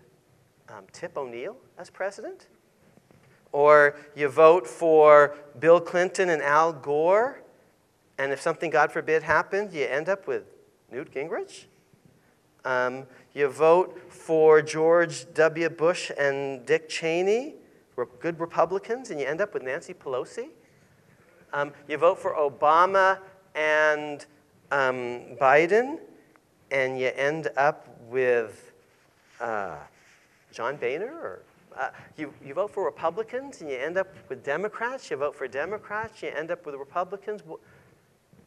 um, Tip O'Neill as president. Or you vote for Bill Clinton and Al Gore, and if something, God forbid, happened, you end up with Newt Gingrich. Um, you vote for George W. Bush and Dick Cheney, good Republicans, and you end up with Nancy Pelosi. Um, you vote for Obama and um, Biden, and you end up with uh, John Boehner. Or, uh, you, you vote for Republicans, and you end up with Democrats. You vote for Democrats, you end up with Republicans.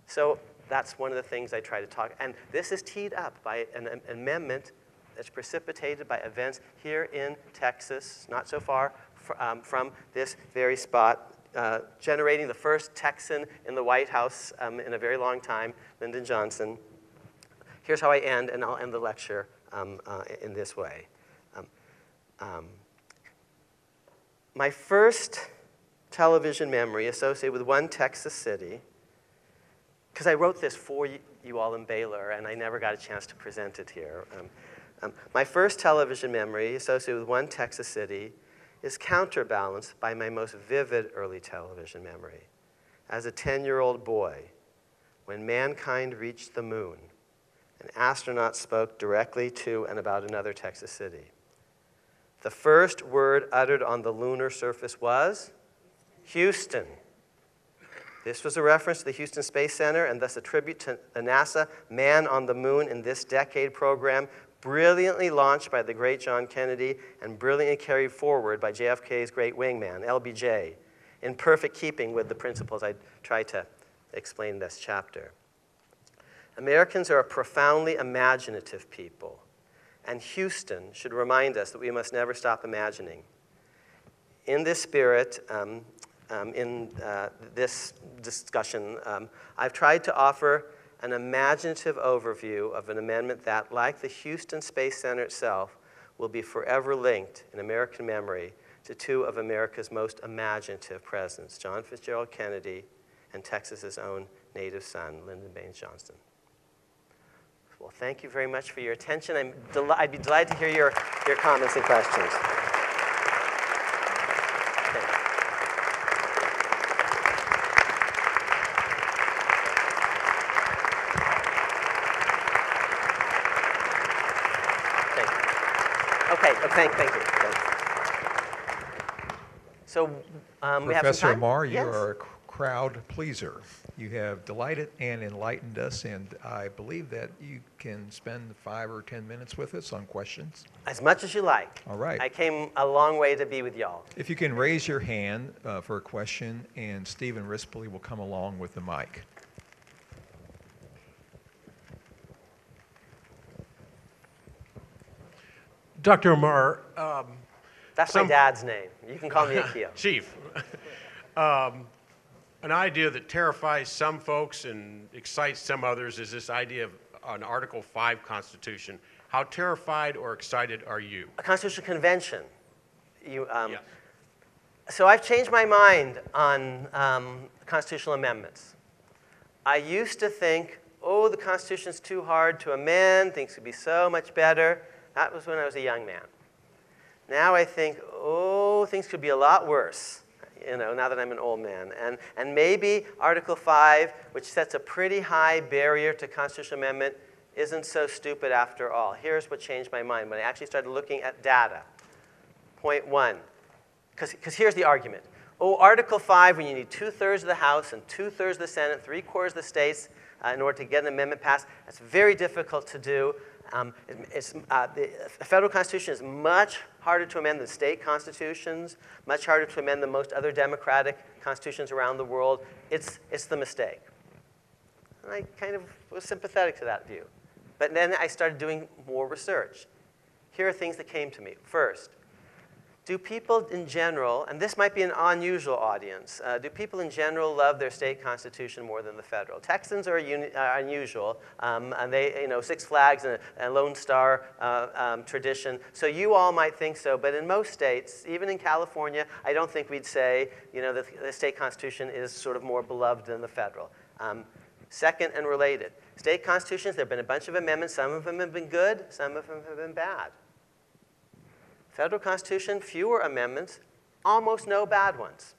So that's one of the things I try to talk. And this is teed up by an, an amendment that's precipitated by events here in Texas, not so far fr um, from this very spot, uh, generating the first Texan in the White House um, in a very long time, Lyndon Johnson. Here's how I end, and I'll end the lecture um, uh, in this way. Um, um, my first television memory associated with one Texas city because I wrote this for you all in Baylor, and I never got a chance to present it here. Um, um, my first television memory associated with one Texas city is counterbalanced by my most vivid early television memory. As a 10 year old boy, when mankind reached the moon, an astronaut spoke directly to and about another Texas city. The first word uttered on the lunar surface was Houston. This was a reference to the Houston Space Center and thus a tribute to the NASA Man on the Moon in this decade program, brilliantly launched by the great John Kennedy and brilliantly carried forward by JFK's great wingman, LBJ, in perfect keeping with the principles I try to explain in this chapter. Americans are a profoundly imaginative people, and Houston should remind us that we must never stop imagining. In this spirit, um, um, in uh, this discussion, um, I've tried to offer an imaginative overview of an amendment that, like the Houston Space Center itself, will be forever linked in American memory to two of America's most imaginative presidents, John Fitzgerald Kennedy and Texas's own native son, Lyndon Baines Johnson. Well, thank you very much for your attention. Del- I'd be delighted to hear your, your comments and questions you. Thank you. Okay, oh, thank, thank you. Thank you. So um, we have some Professor time? Amar, you Yes. are a crowd pleaser. You have delighted and enlightened us, and I believe that you can spend five or 10 minutes with us on questions. As much as you like. All right. I came a long way to be with y'all. If you can raise your hand uh, for a question, and Stephen Rispoli will come along with the mic. Dr. Amar, um, That's my dad's name. You can call me <laughs> Akhil. Chief, <laughs> um, an idea that terrifies some folks and excites some others is this idea of an Article 5 Constitution. How terrified or excited are you? A constitutional convention. You, um, Yes. So I've changed my mind on um, constitutional amendments. I used to think, oh, the Constitution's too hard to amend, things could be so much better. That was when I was a young man. Now I think, oh, things could be a lot worse, you know, now that I'm an old man. And, and maybe Article 5, which sets a pretty high barrier to constitutional amendment, isn't so stupid after all. Here's what changed my mind when I actually started looking at data. Point one, because here's the argument. Oh, Article 5, when you need two thirds of the House and two thirds of the Senate, three quarters of the states uh, in order to get an amendment passed, that's very difficult to do. Um, it's, uh, the federal constitution is much harder to amend than state constitutions, much harder to amend than most other democratic constitutions around the world. It's, it's the mistake. And I kind of was sympathetic to that view. But then I started doing more research. Here are things that came to me. First, do people in general, and this might be an unusual audience, uh, do people in general love their state constitution more than the federal? Texans are, are unusual, um, and they, you know, Six Flags and a, Lone Star uh, um, tradition. So you all might think so, but in most states, even in California, I don't think we'd say, you know, that the state constitution is sort of more beloved than the federal. Um, second and related, state constitutions, there have been a bunch of amendments. Some of them have been good, some of them have been bad. Federal Constitution, fewer amendments, almost no bad ones.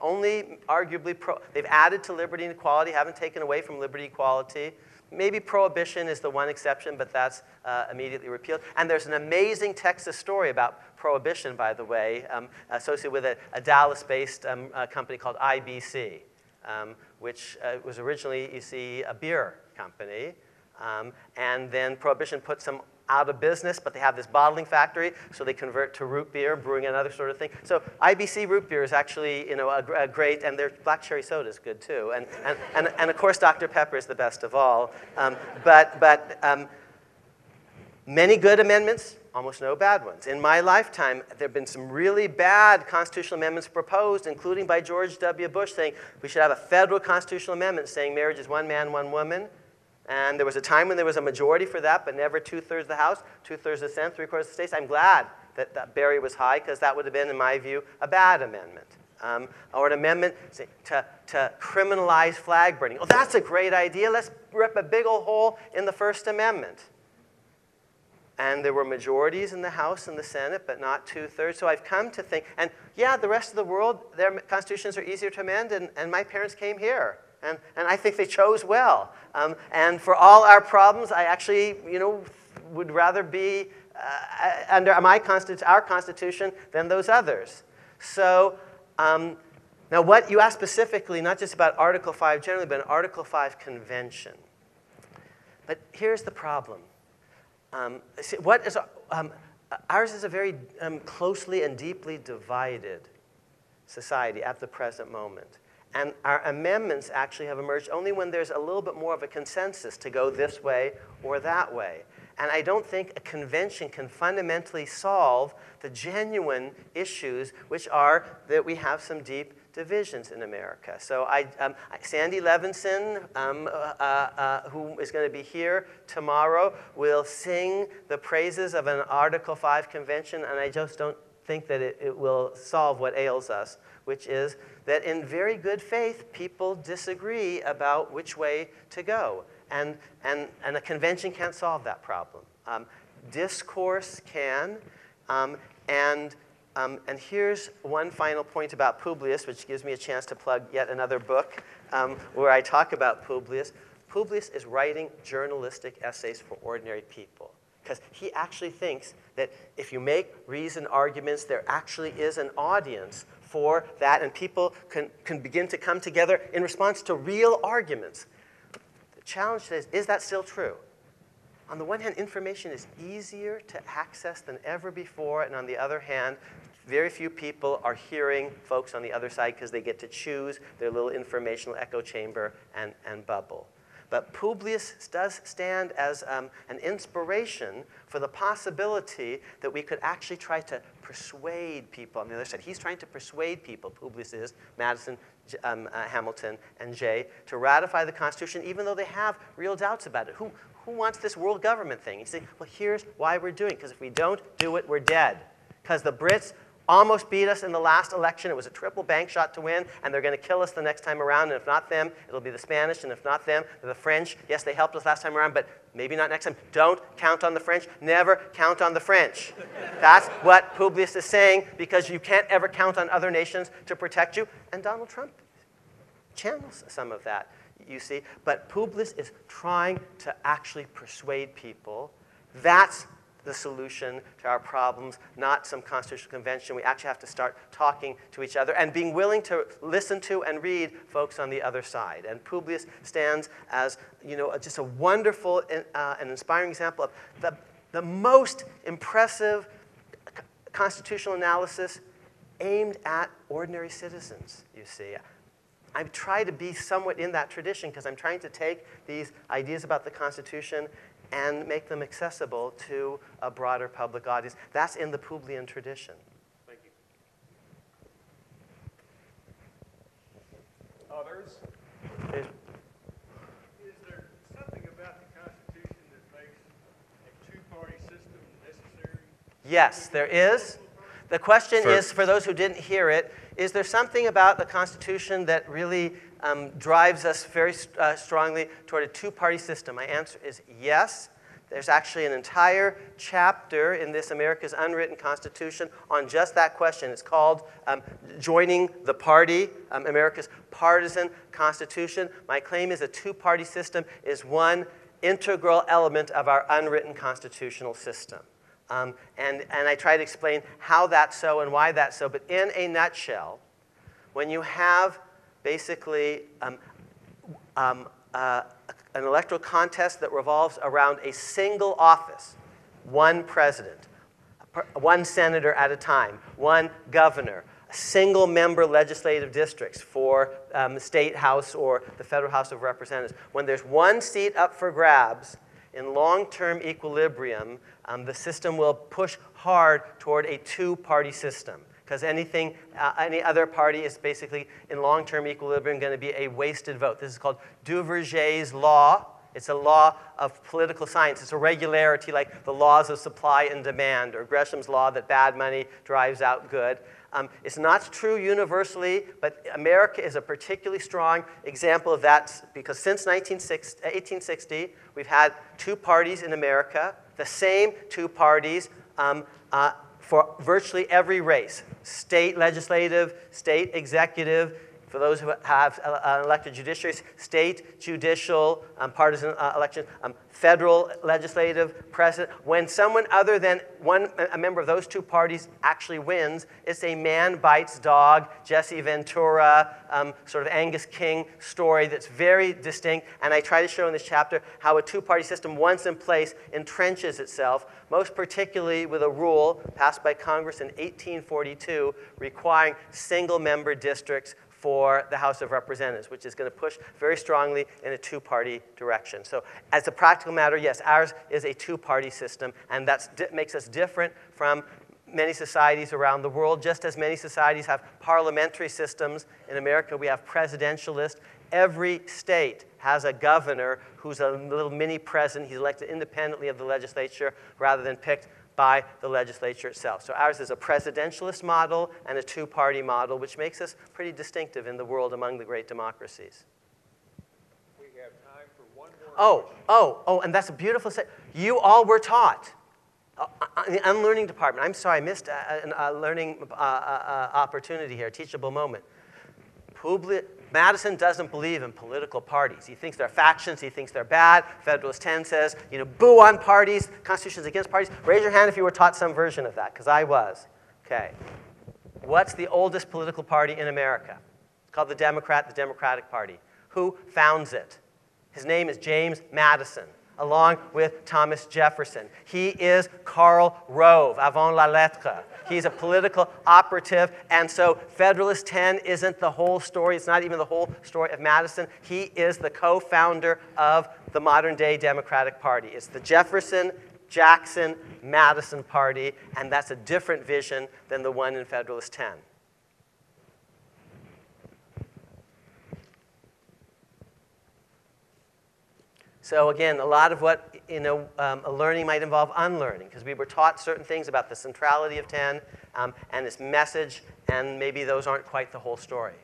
Only arguably pro. They've added to liberty and equality, haven't taken away from liberty and equality. Maybe prohibition is the one exception, but that's uh, immediately repealed. And there's an amazing Texas story about prohibition, by the way, um, associated with a, a Dallas-based um, uh, company called IBC, um, which uh, was originally, you see, a beer company. Um, and then prohibition put them out of business, but they have this bottling factory, so they convert to root beer, brewing another sort of thing. So IBC root beer is actually, you know, a, a great, and their black cherry soda is good too. And, and, and, and of course, Dr. Pepper is the best of all. Um, but but um, many good amendments, almost no bad ones. In my lifetime, there have been some really bad constitutional amendments proposed, including by George W. Bush saying we should have a federal constitutional amendment saying marriage is one man, one woman. And there was a time when there was a majority for that, but never two thirds of the House, two thirds of the Senate, three quarters of the states. I'm glad that that barrier was high because that would have been, in my view, a bad amendment. Um, or an amendment say, to, to criminalize flag burning. Oh, that's a great idea. Let's rip a big old hole in the First Amendment. And there were majorities in the House and the Senate, but not two thirds. So I've come to think, and yeah, the rest of the world, their constitutions are easier to amend, and, and my parents came here. And, and I think they chose well. Um, and for all our problems, I actually, you know, would rather be uh, under my constitu- our Constitution than those others. So um, now what you asked specifically, not just about Article 5 generally, but an Article 5 convention. But here's the problem. Um, see, what is, um, ours is a very um, closely and deeply divided society at the present moment. And our amendments actually have emerged only when there's a little bit more of a consensus to go this way or that way. And I don't think a convention can fundamentally solve the genuine issues, which are that we have some deep divisions in America. So I, um, Sandy Levinson, um, uh, uh, who is going to be here tomorrow, will sing the praises of an Article 5 convention, and I just don't think that it, it will solve what ails us, which is that in very good faith, people disagree about which way to go. and, and, and a convention can't solve that problem. Um, discourse can, um, and, um, and here's one final point about Publius, which gives me a chance to plug yet another book um, where I talk about Publius. Publius is writing journalistic essays for ordinary people because he actually thinks that if you make reasoned arguments, there actually is an audience for that, and people can, can begin to come together in response to real arguments. The challenge is is that still true? On the one hand, information is easier to access than ever before, and on the other hand, very few people are hearing folks on the other side because they get to choose their little informational echo chamber and, and bubble. But Publius does stand as um, an inspiration for the possibility that we could actually try to persuade people on the other side. He's trying to persuade people, Publius is, Madison, um, uh, Hamilton, and Jay, to ratify the Constitution even though they have real doubts about it. Who, who wants this world government thing? You say, well, here's why we're doing it, because if we don't do it, we're dead. Because the Brits almost beat us in the last election. It was a triple bank shot to win, and they're going to kill us the next time around. And if not them, it'll be the Spanish, and if not them, the French. Yes, they helped us last time around, but maybe not next time. Don't count on the French. Never count on the French. That's what Publius is saying, because you can't ever count on other nations to protect you. And Donald Trump channels some of that, you see. But Publius is trying to actually persuade people. That's the solution to our problems, not some constitutional convention. We actually have to start talking to each other and being willing to listen to and read folks on the other side. And Publius stands as, you know, just a wonderful uh, and inspiring example of the, the most impressive constitutional analysis aimed at ordinary citizens, you see. I try to be somewhat in that tradition because I'm trying to take these ideas about the Constitution and make them accessible to a broader public audience. That's in the Publian tradition. Thank you. Others? Is there something about the Constitution that makes a two-party system necessary? Yes, there is. The question For- is, for those who didn't hear it, is there something about the Constitution that really um, drives us very uh, strongly toward a two party system? My answer is yes. There's actually an entire chapter in this America's Unwritten Constitution on just that question. It's called um, Joining the Party, um, America's Partisan Constitution. My claim is a two party system is one integral element of our unwritten constitutional system. Um, and, and I try to explain how that's so and why that's so. But in a nutshell, when you have basically um, um, uh, an electoral contest that revolves around a single office, one president, one senator at a time, one governor, single member legislative districts for um, the state house or the federal house of representatives. When there's one seat up for grabs in long term equilibrium, um, the system will push hard toward a two party system because anything, uh, any other party is basically in long-term equilibrium going to be a wasted vote. This is called Duverger's law. It's a law of political science. It's a regularity like the laws of supply and demand, or Gresham's law that bad money drives out good. Um, it's not true universally, but America is a particularly strong example of that because since 1860, we've had two parties in America, the same two parties um, uh, for virtually every race state legislative, state executive, for those who have uh, elected judiciaries, state judicial um, partisan uh, elections, um, federal legislative president. When someone other than one a member of those two parties actually wins, it's a man bites dog, Jesse Ventura, um, sort of Angus King story that's very distinct. And I try to show in this chapter how a two-party system, once in place, entrenches itself, most particularly with a rule passed by Congress in 1842 requiring single-member districts for the House of Representatives, which is going to push very strongly in a two party direction. So, as a practical matter, yes, ours is a two party system, and that makes us different from many societies around the world, just as many societies have parliamentary systems. In America, we have presidentialist. Every state has a governor who's a little mini president. He's elected independently of the legislature rather than picked by the legislature itself. So ours is a presidentialist model and a two party model, which makes us pretty distinctive in the world among the great democracies. We have time for one more Oh, oh, oh, and that's a beautiful set. You all were taught. Uh, uh, in the unlearning department. I'm sorry, I missed a, a, a learning uh, uh, uh, opportunity here, a teachable moment. Publi- Madison doesn't believe in political parties. He thinks they're factions. He thinks they're bad. Federalist 10 says, you know, boo on parties. Constitution's against parties. Raise your hand if you were taught some version of that, because I was. Okay. What's the oldest political party in America? It's called the Democrat, the Democratic Party. Who founds it? His name is James Madison along with Thomas Jefferson. He is Karl Rove, avant la lettre. He's a political operative, and so Federalist 10 isn't the whole story. It's not even the whole story of Madison. He is the co founder of the modern day Democratic Party. It's the Jefferson, Jackson, Madison Party, and that's a different vision than the one in Federalist 10. So again, a lot of what you know, um, learning might involve unlearning because we were taught certain things about the centrality of 10 um, and this message, and maybe those aren't quite the whole story.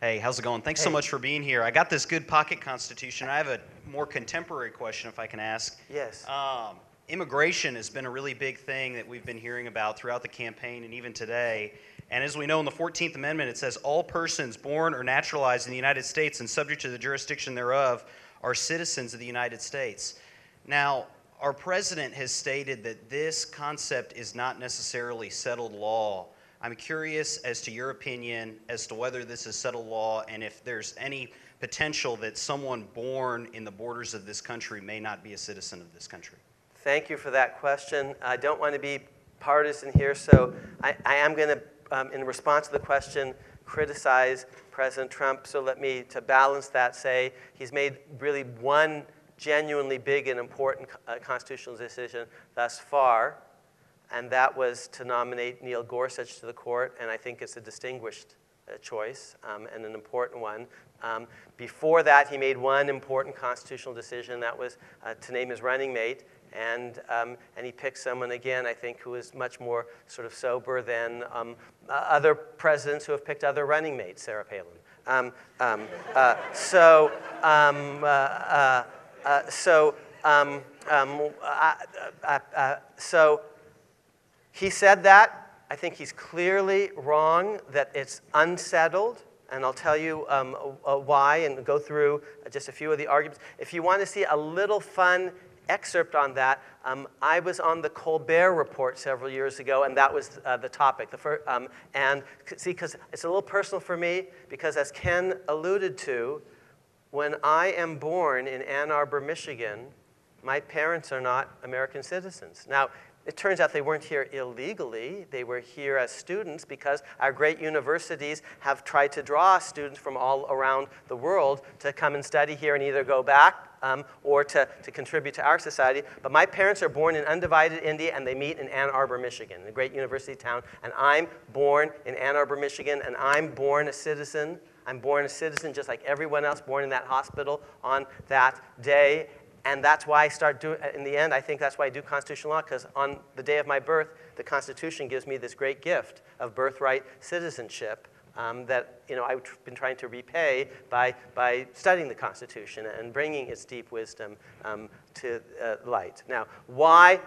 Hey, how's it going? Thanks Hey. so much for being here. I got this good pocket constitution. I have a more contemporary question, if I can ask. Yes. Um, immigration has been a really big thing that we've been hearing about throughout the campaign and even today. And as we know in the 14th Amendment, it says all persons born or naturalized in the United States and subject to the jurisdiction thereof are citizens of the United States. Now, our president has stated that this concept is not necessarily settled law. I'm curious as to your opinion as to whether this is settled law and if there's any potential that someone born in the borders of this country may not be a citizen of this country. Thank you for that question. I don't want to be partisan here, so I, I am going to, um, in response to the question, criticize President Trump. So let me, to balance that, say he's made really one genuinely big and important uh, constitutional decision thus far, and that was to nominate Neil Gorsuch to the court, and I think it's a distinguished uh, choice um, and an important one. Um, before that, he made one important constitutional decision, that was uh, to name his running mate, and, um, and he picked someone again, I think, who is much more sort of sober than um, other presidents who have picked other running mates, Sarah Palin. Um, um, uh, so, um, uh, uh, uh, so, um, uh, uh, so he said that. I think he's clearly wrong that it's unsettled. And I'll tell you um, uh, why and go through just a few of the arguments. If you want to see a little fun excerpt on that, um, I was on the Colbert Report several years ago, and that was uh, the topic. The um, and see, because it's a little personal for me, because as Ken alluded to, when I am born in Ann Arbor, Michigan, my parents are not American citizens. Now, it turns out they weren't here illegally. They were here as students because our great universities have tried to draw students from all around the world to come and study here and either go back um, or to, to contribute to our society. But my parents are born in undivided India and they meet in Ann Arbor, Michigan, a great university town. And I'm born in Ann Arbor, Michigan, and I'm born a citizen. I'm born a citizen just like everyone else born in that hospital on that day. And that's why I start doing, in the end, I think that's why I do constitutional law, because on the day of my birth, the Constitution gives me this great gift of birthright citizenship um, that you know, I've been trying to repay by, by studying the Constitution and bringing its deep wisdom um, to uh, light. Now, why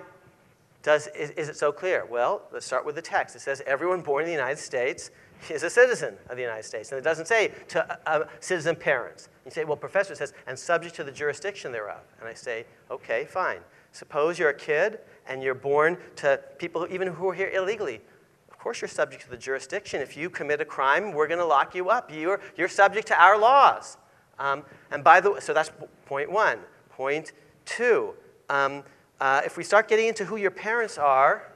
does, is, is it so clear? Well, let's start with the text. It says, everyone born in the United States is a citizen of the United States. And it doesn't say to uh, uh, citizen parents. You say, well, professor says, and subject to the jurisdiction thereof. And I say, okay, fine. Suppose you're a kid and you're born to people who, even who are here illegally. Of course, you're subject to the jurisdiction. If you commit a crime, we're going to lock you up. You're, you're subject to our laws. Um, and by the way, so that's point one. Point two, um, uh, if we start getting into who your parents are,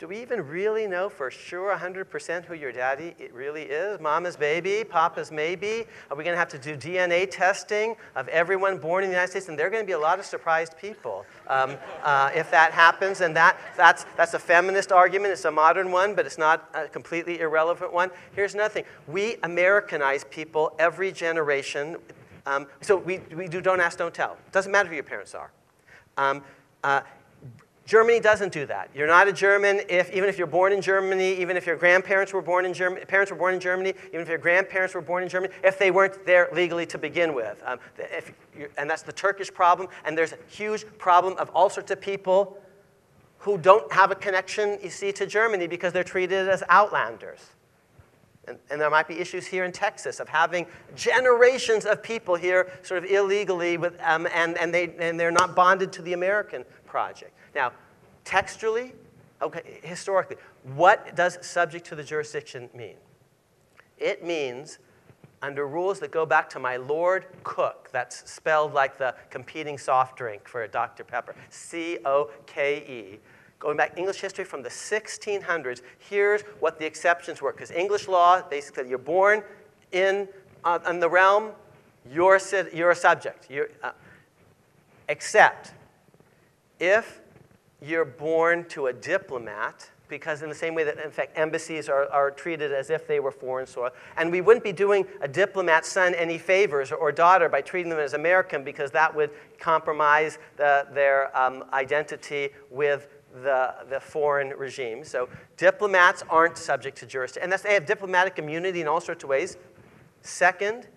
do we even really know for sure 100% who your daddy really is? Mama's baby, Papa's maybe? Are we going to have to do DNA testing of everyone born in the United States? And there are going to be a lot of surprised people um, uh, if that happens. And that, that's, that's a feminist argument. It's a modern one, but it's not a completely irrelevant one. Here's another thing we Americanize people every generation. Um, so we, we do don't ask, don't tell. Doesn't matter who your parents are. Um, uh, Germany doesn't do that. You're not a German if, even if you're born in Germany, even if your grandparents were born in Germany, parents were born in Germany, even if your grandparents were born in Germany, if they weren't there legally to begin with. Um, if and that's the Turkish problem. And there's a huge problem of all sorts of people who don't have a connection, you see, to Germany because they're treated as outlanders. And, and, there might be issues here in Texas of having generations of people here sort of illegally, with, um, and, and, they, and they're not bonded to the American project. Now, textually, okay, historically, what does subject to the jurisdiction mean? It means under rules that go back to my Lord Coke, that's spelled like the competing soft drink for Dr. Pepper, C O K E. Going back English history from the 1600s, here's what the exceptions were. Because English law, basically, you're born in, uh, in the realm, you're, you're a subject. You're, uh, except if you're born to a diplomat, because in the same way that, in fact, embassies are, are treated as if they were foreign soil. And we wouldn't be doing a diplomat's son any favors or, or daughter by treating them as American because that would compromise the, their um, identity with the, the foreign regime. So diplomats aren't subject to jurisdiction. And that's, they have diplomatic immunity in all sorts of ways. Second,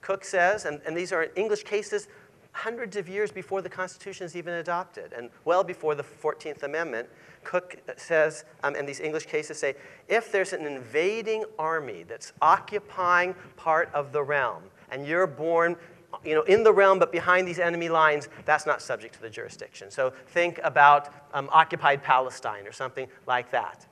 Coke says, and, and these are English cases hundreds of years before the Constitution is even adopted, and well before the 14th Amendment, Coke says, um, and these English cases say, if there's an invading army that's occupying part of the realm, and you're born you know, in the realm but behind these enemy lines, that's not subject to the jurisdiction. So think about um, occupied Palestine or something like that.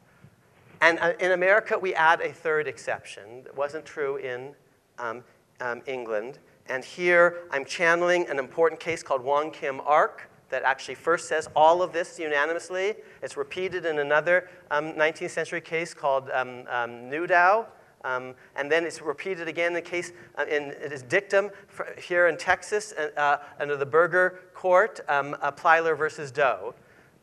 And uh, in America, we add a third exception that wasn't true in um, um, England. And here I'm channeling an important case called Wong Kim Ark that actually first says all of this unanimously. It's repeated in another um, 19th century case called um, um. Um, and then it's repeated again in the case, uh, in it is dictum for, here in Texas uh, uh, under the Burger Court, um, uh, Plyler versus Doe.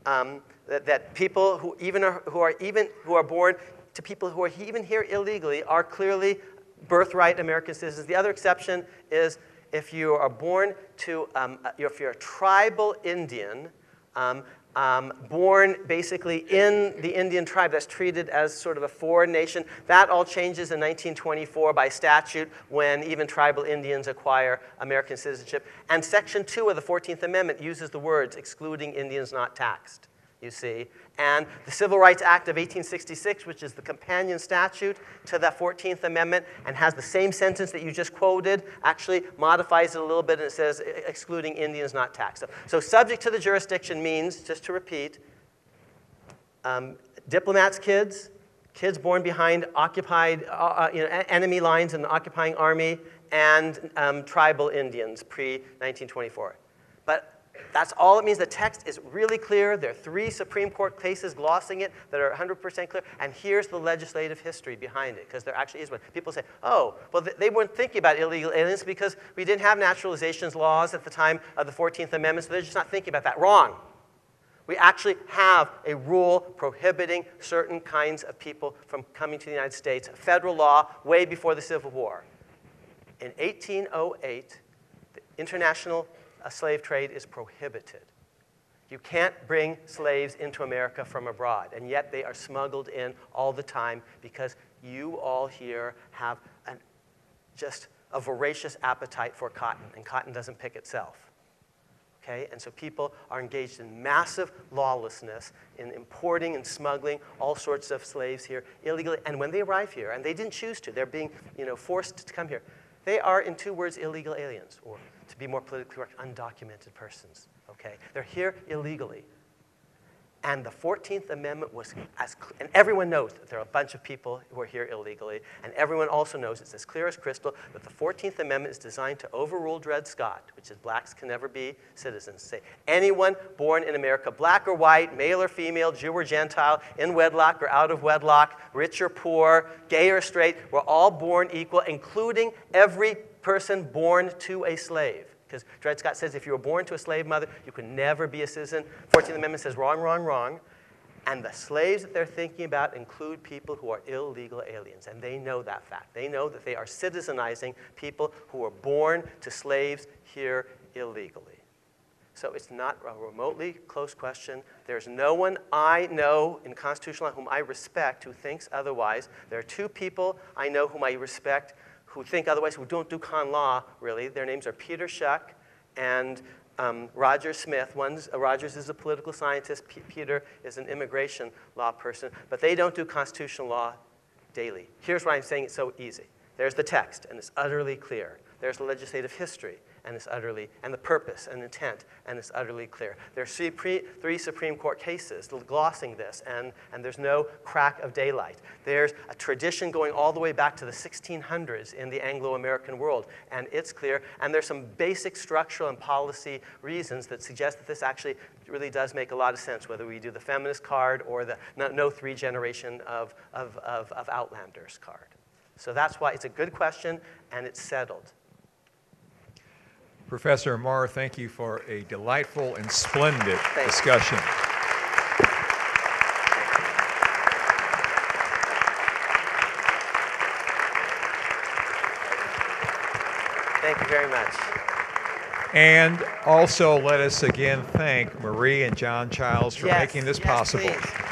Um, that, that, people who even are, who are even who are born to people who are even here illegally are clearly birthright American citizens. The other exception is if you are born to, um, uh, if you're a tribal Indian, um, um, born basically in the Indian tribe that's treated as sort of a foreign nation. That all changes in 1924 by statute when even tribal Indians acquire American citizenship. And Section 2 of the 14th Amendment uses the words excluding Indians not taxed you see. And the Civil Rights Act of 1866, which is the companion statute to the 14th Amendment and has the same sentence that you just quoted, actually modifies it a little bit and it says excluding Indians not taxed. So, so subject to the jurisdiction means, just to repeat, um, diplomats' kids, kids born behind occupied uh, uh you know, enemy lines in the occupying army, and um, tribal Indians pre 1924. But that's all it means. The text is really clear. There are three Supreme Court cases glossing it that are 100% clear. And here's the legislative history behind it, because there actually is one. People say, oh, well, they weren't thinking about illegal aliens because we didn't have naturalizations laws at the time of the 14th Amendment, so they're just not thinking about that. Wrong. We actually have a rule prohibiting certain kinds of people from coming to the United States, federal law, way before the Civil War. In 1808, the International a slave trade is prohibited. You can't bring slaves into America from abroad, and yet they are smuggled in all the time because you all here have an, just a voracious appetite for cotton, and cotton doesn't pick itself. Okay? And so people are engaged in massive lawlessness in importing and smuggling all sorts of slaves here illegally. And when they arrive here, and they didn't choose to, they're being you know, forced to come here, they are, in two words, illegal aliens or to be more politically correct, undocumented persons. Okay? They're here illegally. And the 14th Amendment was as, and everyone knows that there are a bunch of people who are here illegally, and everyone also knows it's as clear as crystal that the 14th Amendment is designed to overrule Dred Scott, which is blacks can never be citizens. Say anyone born in America, black or white, male or female, Jew or Gentile, in wedlock or out of wedlock, rich or poor, gay or straight, we're all born equal, including every person born to a slave. Because Dred Scott says if you were born to a slave mother, you could never be a citizen. 14th Amendment says wrong, wrong, wrong. And the slaves that they're thinking about include people who are illegal aliens. And they know that fact. They know that they are citizenizing people who were born to slaves here illegally. So it's not a remotely close question. There's no one I know in constitutional law whom I respect who thinks otherwise. There are two people I know whom I respect who think otherwise, who don't do con law, really. Their names are Peter Schuck and um, Roger Smith. One's, uh, Rogers is a political scientist, P- Peter is an immigration law person, but they don't do constitutional law daily. Here's why I'm saying it's so easy. There's the text, and it's utterly clear. There's the legislative history, and it's utterly, and the purpose and intent, and it's utterly clear. There's three, three Supreme Court cases glossing this, and, and there's no crack of daylight. There's a tradition going all the way back to the 1600s in the Anglo-American world, and it's clear. And there's some basic structural and policy reasons that suggest that this actually really does make a lot of sense, whether we do the feminist card or the no, no three generation of, of, of, of Outlanders card. So that's why it's a good question, and it's settled. Professor Amar, thank you for a delightful and splendid discussion. Thank you very much. And also let us again thank Marie and John Chiles for Yes, making this yes, possible. please.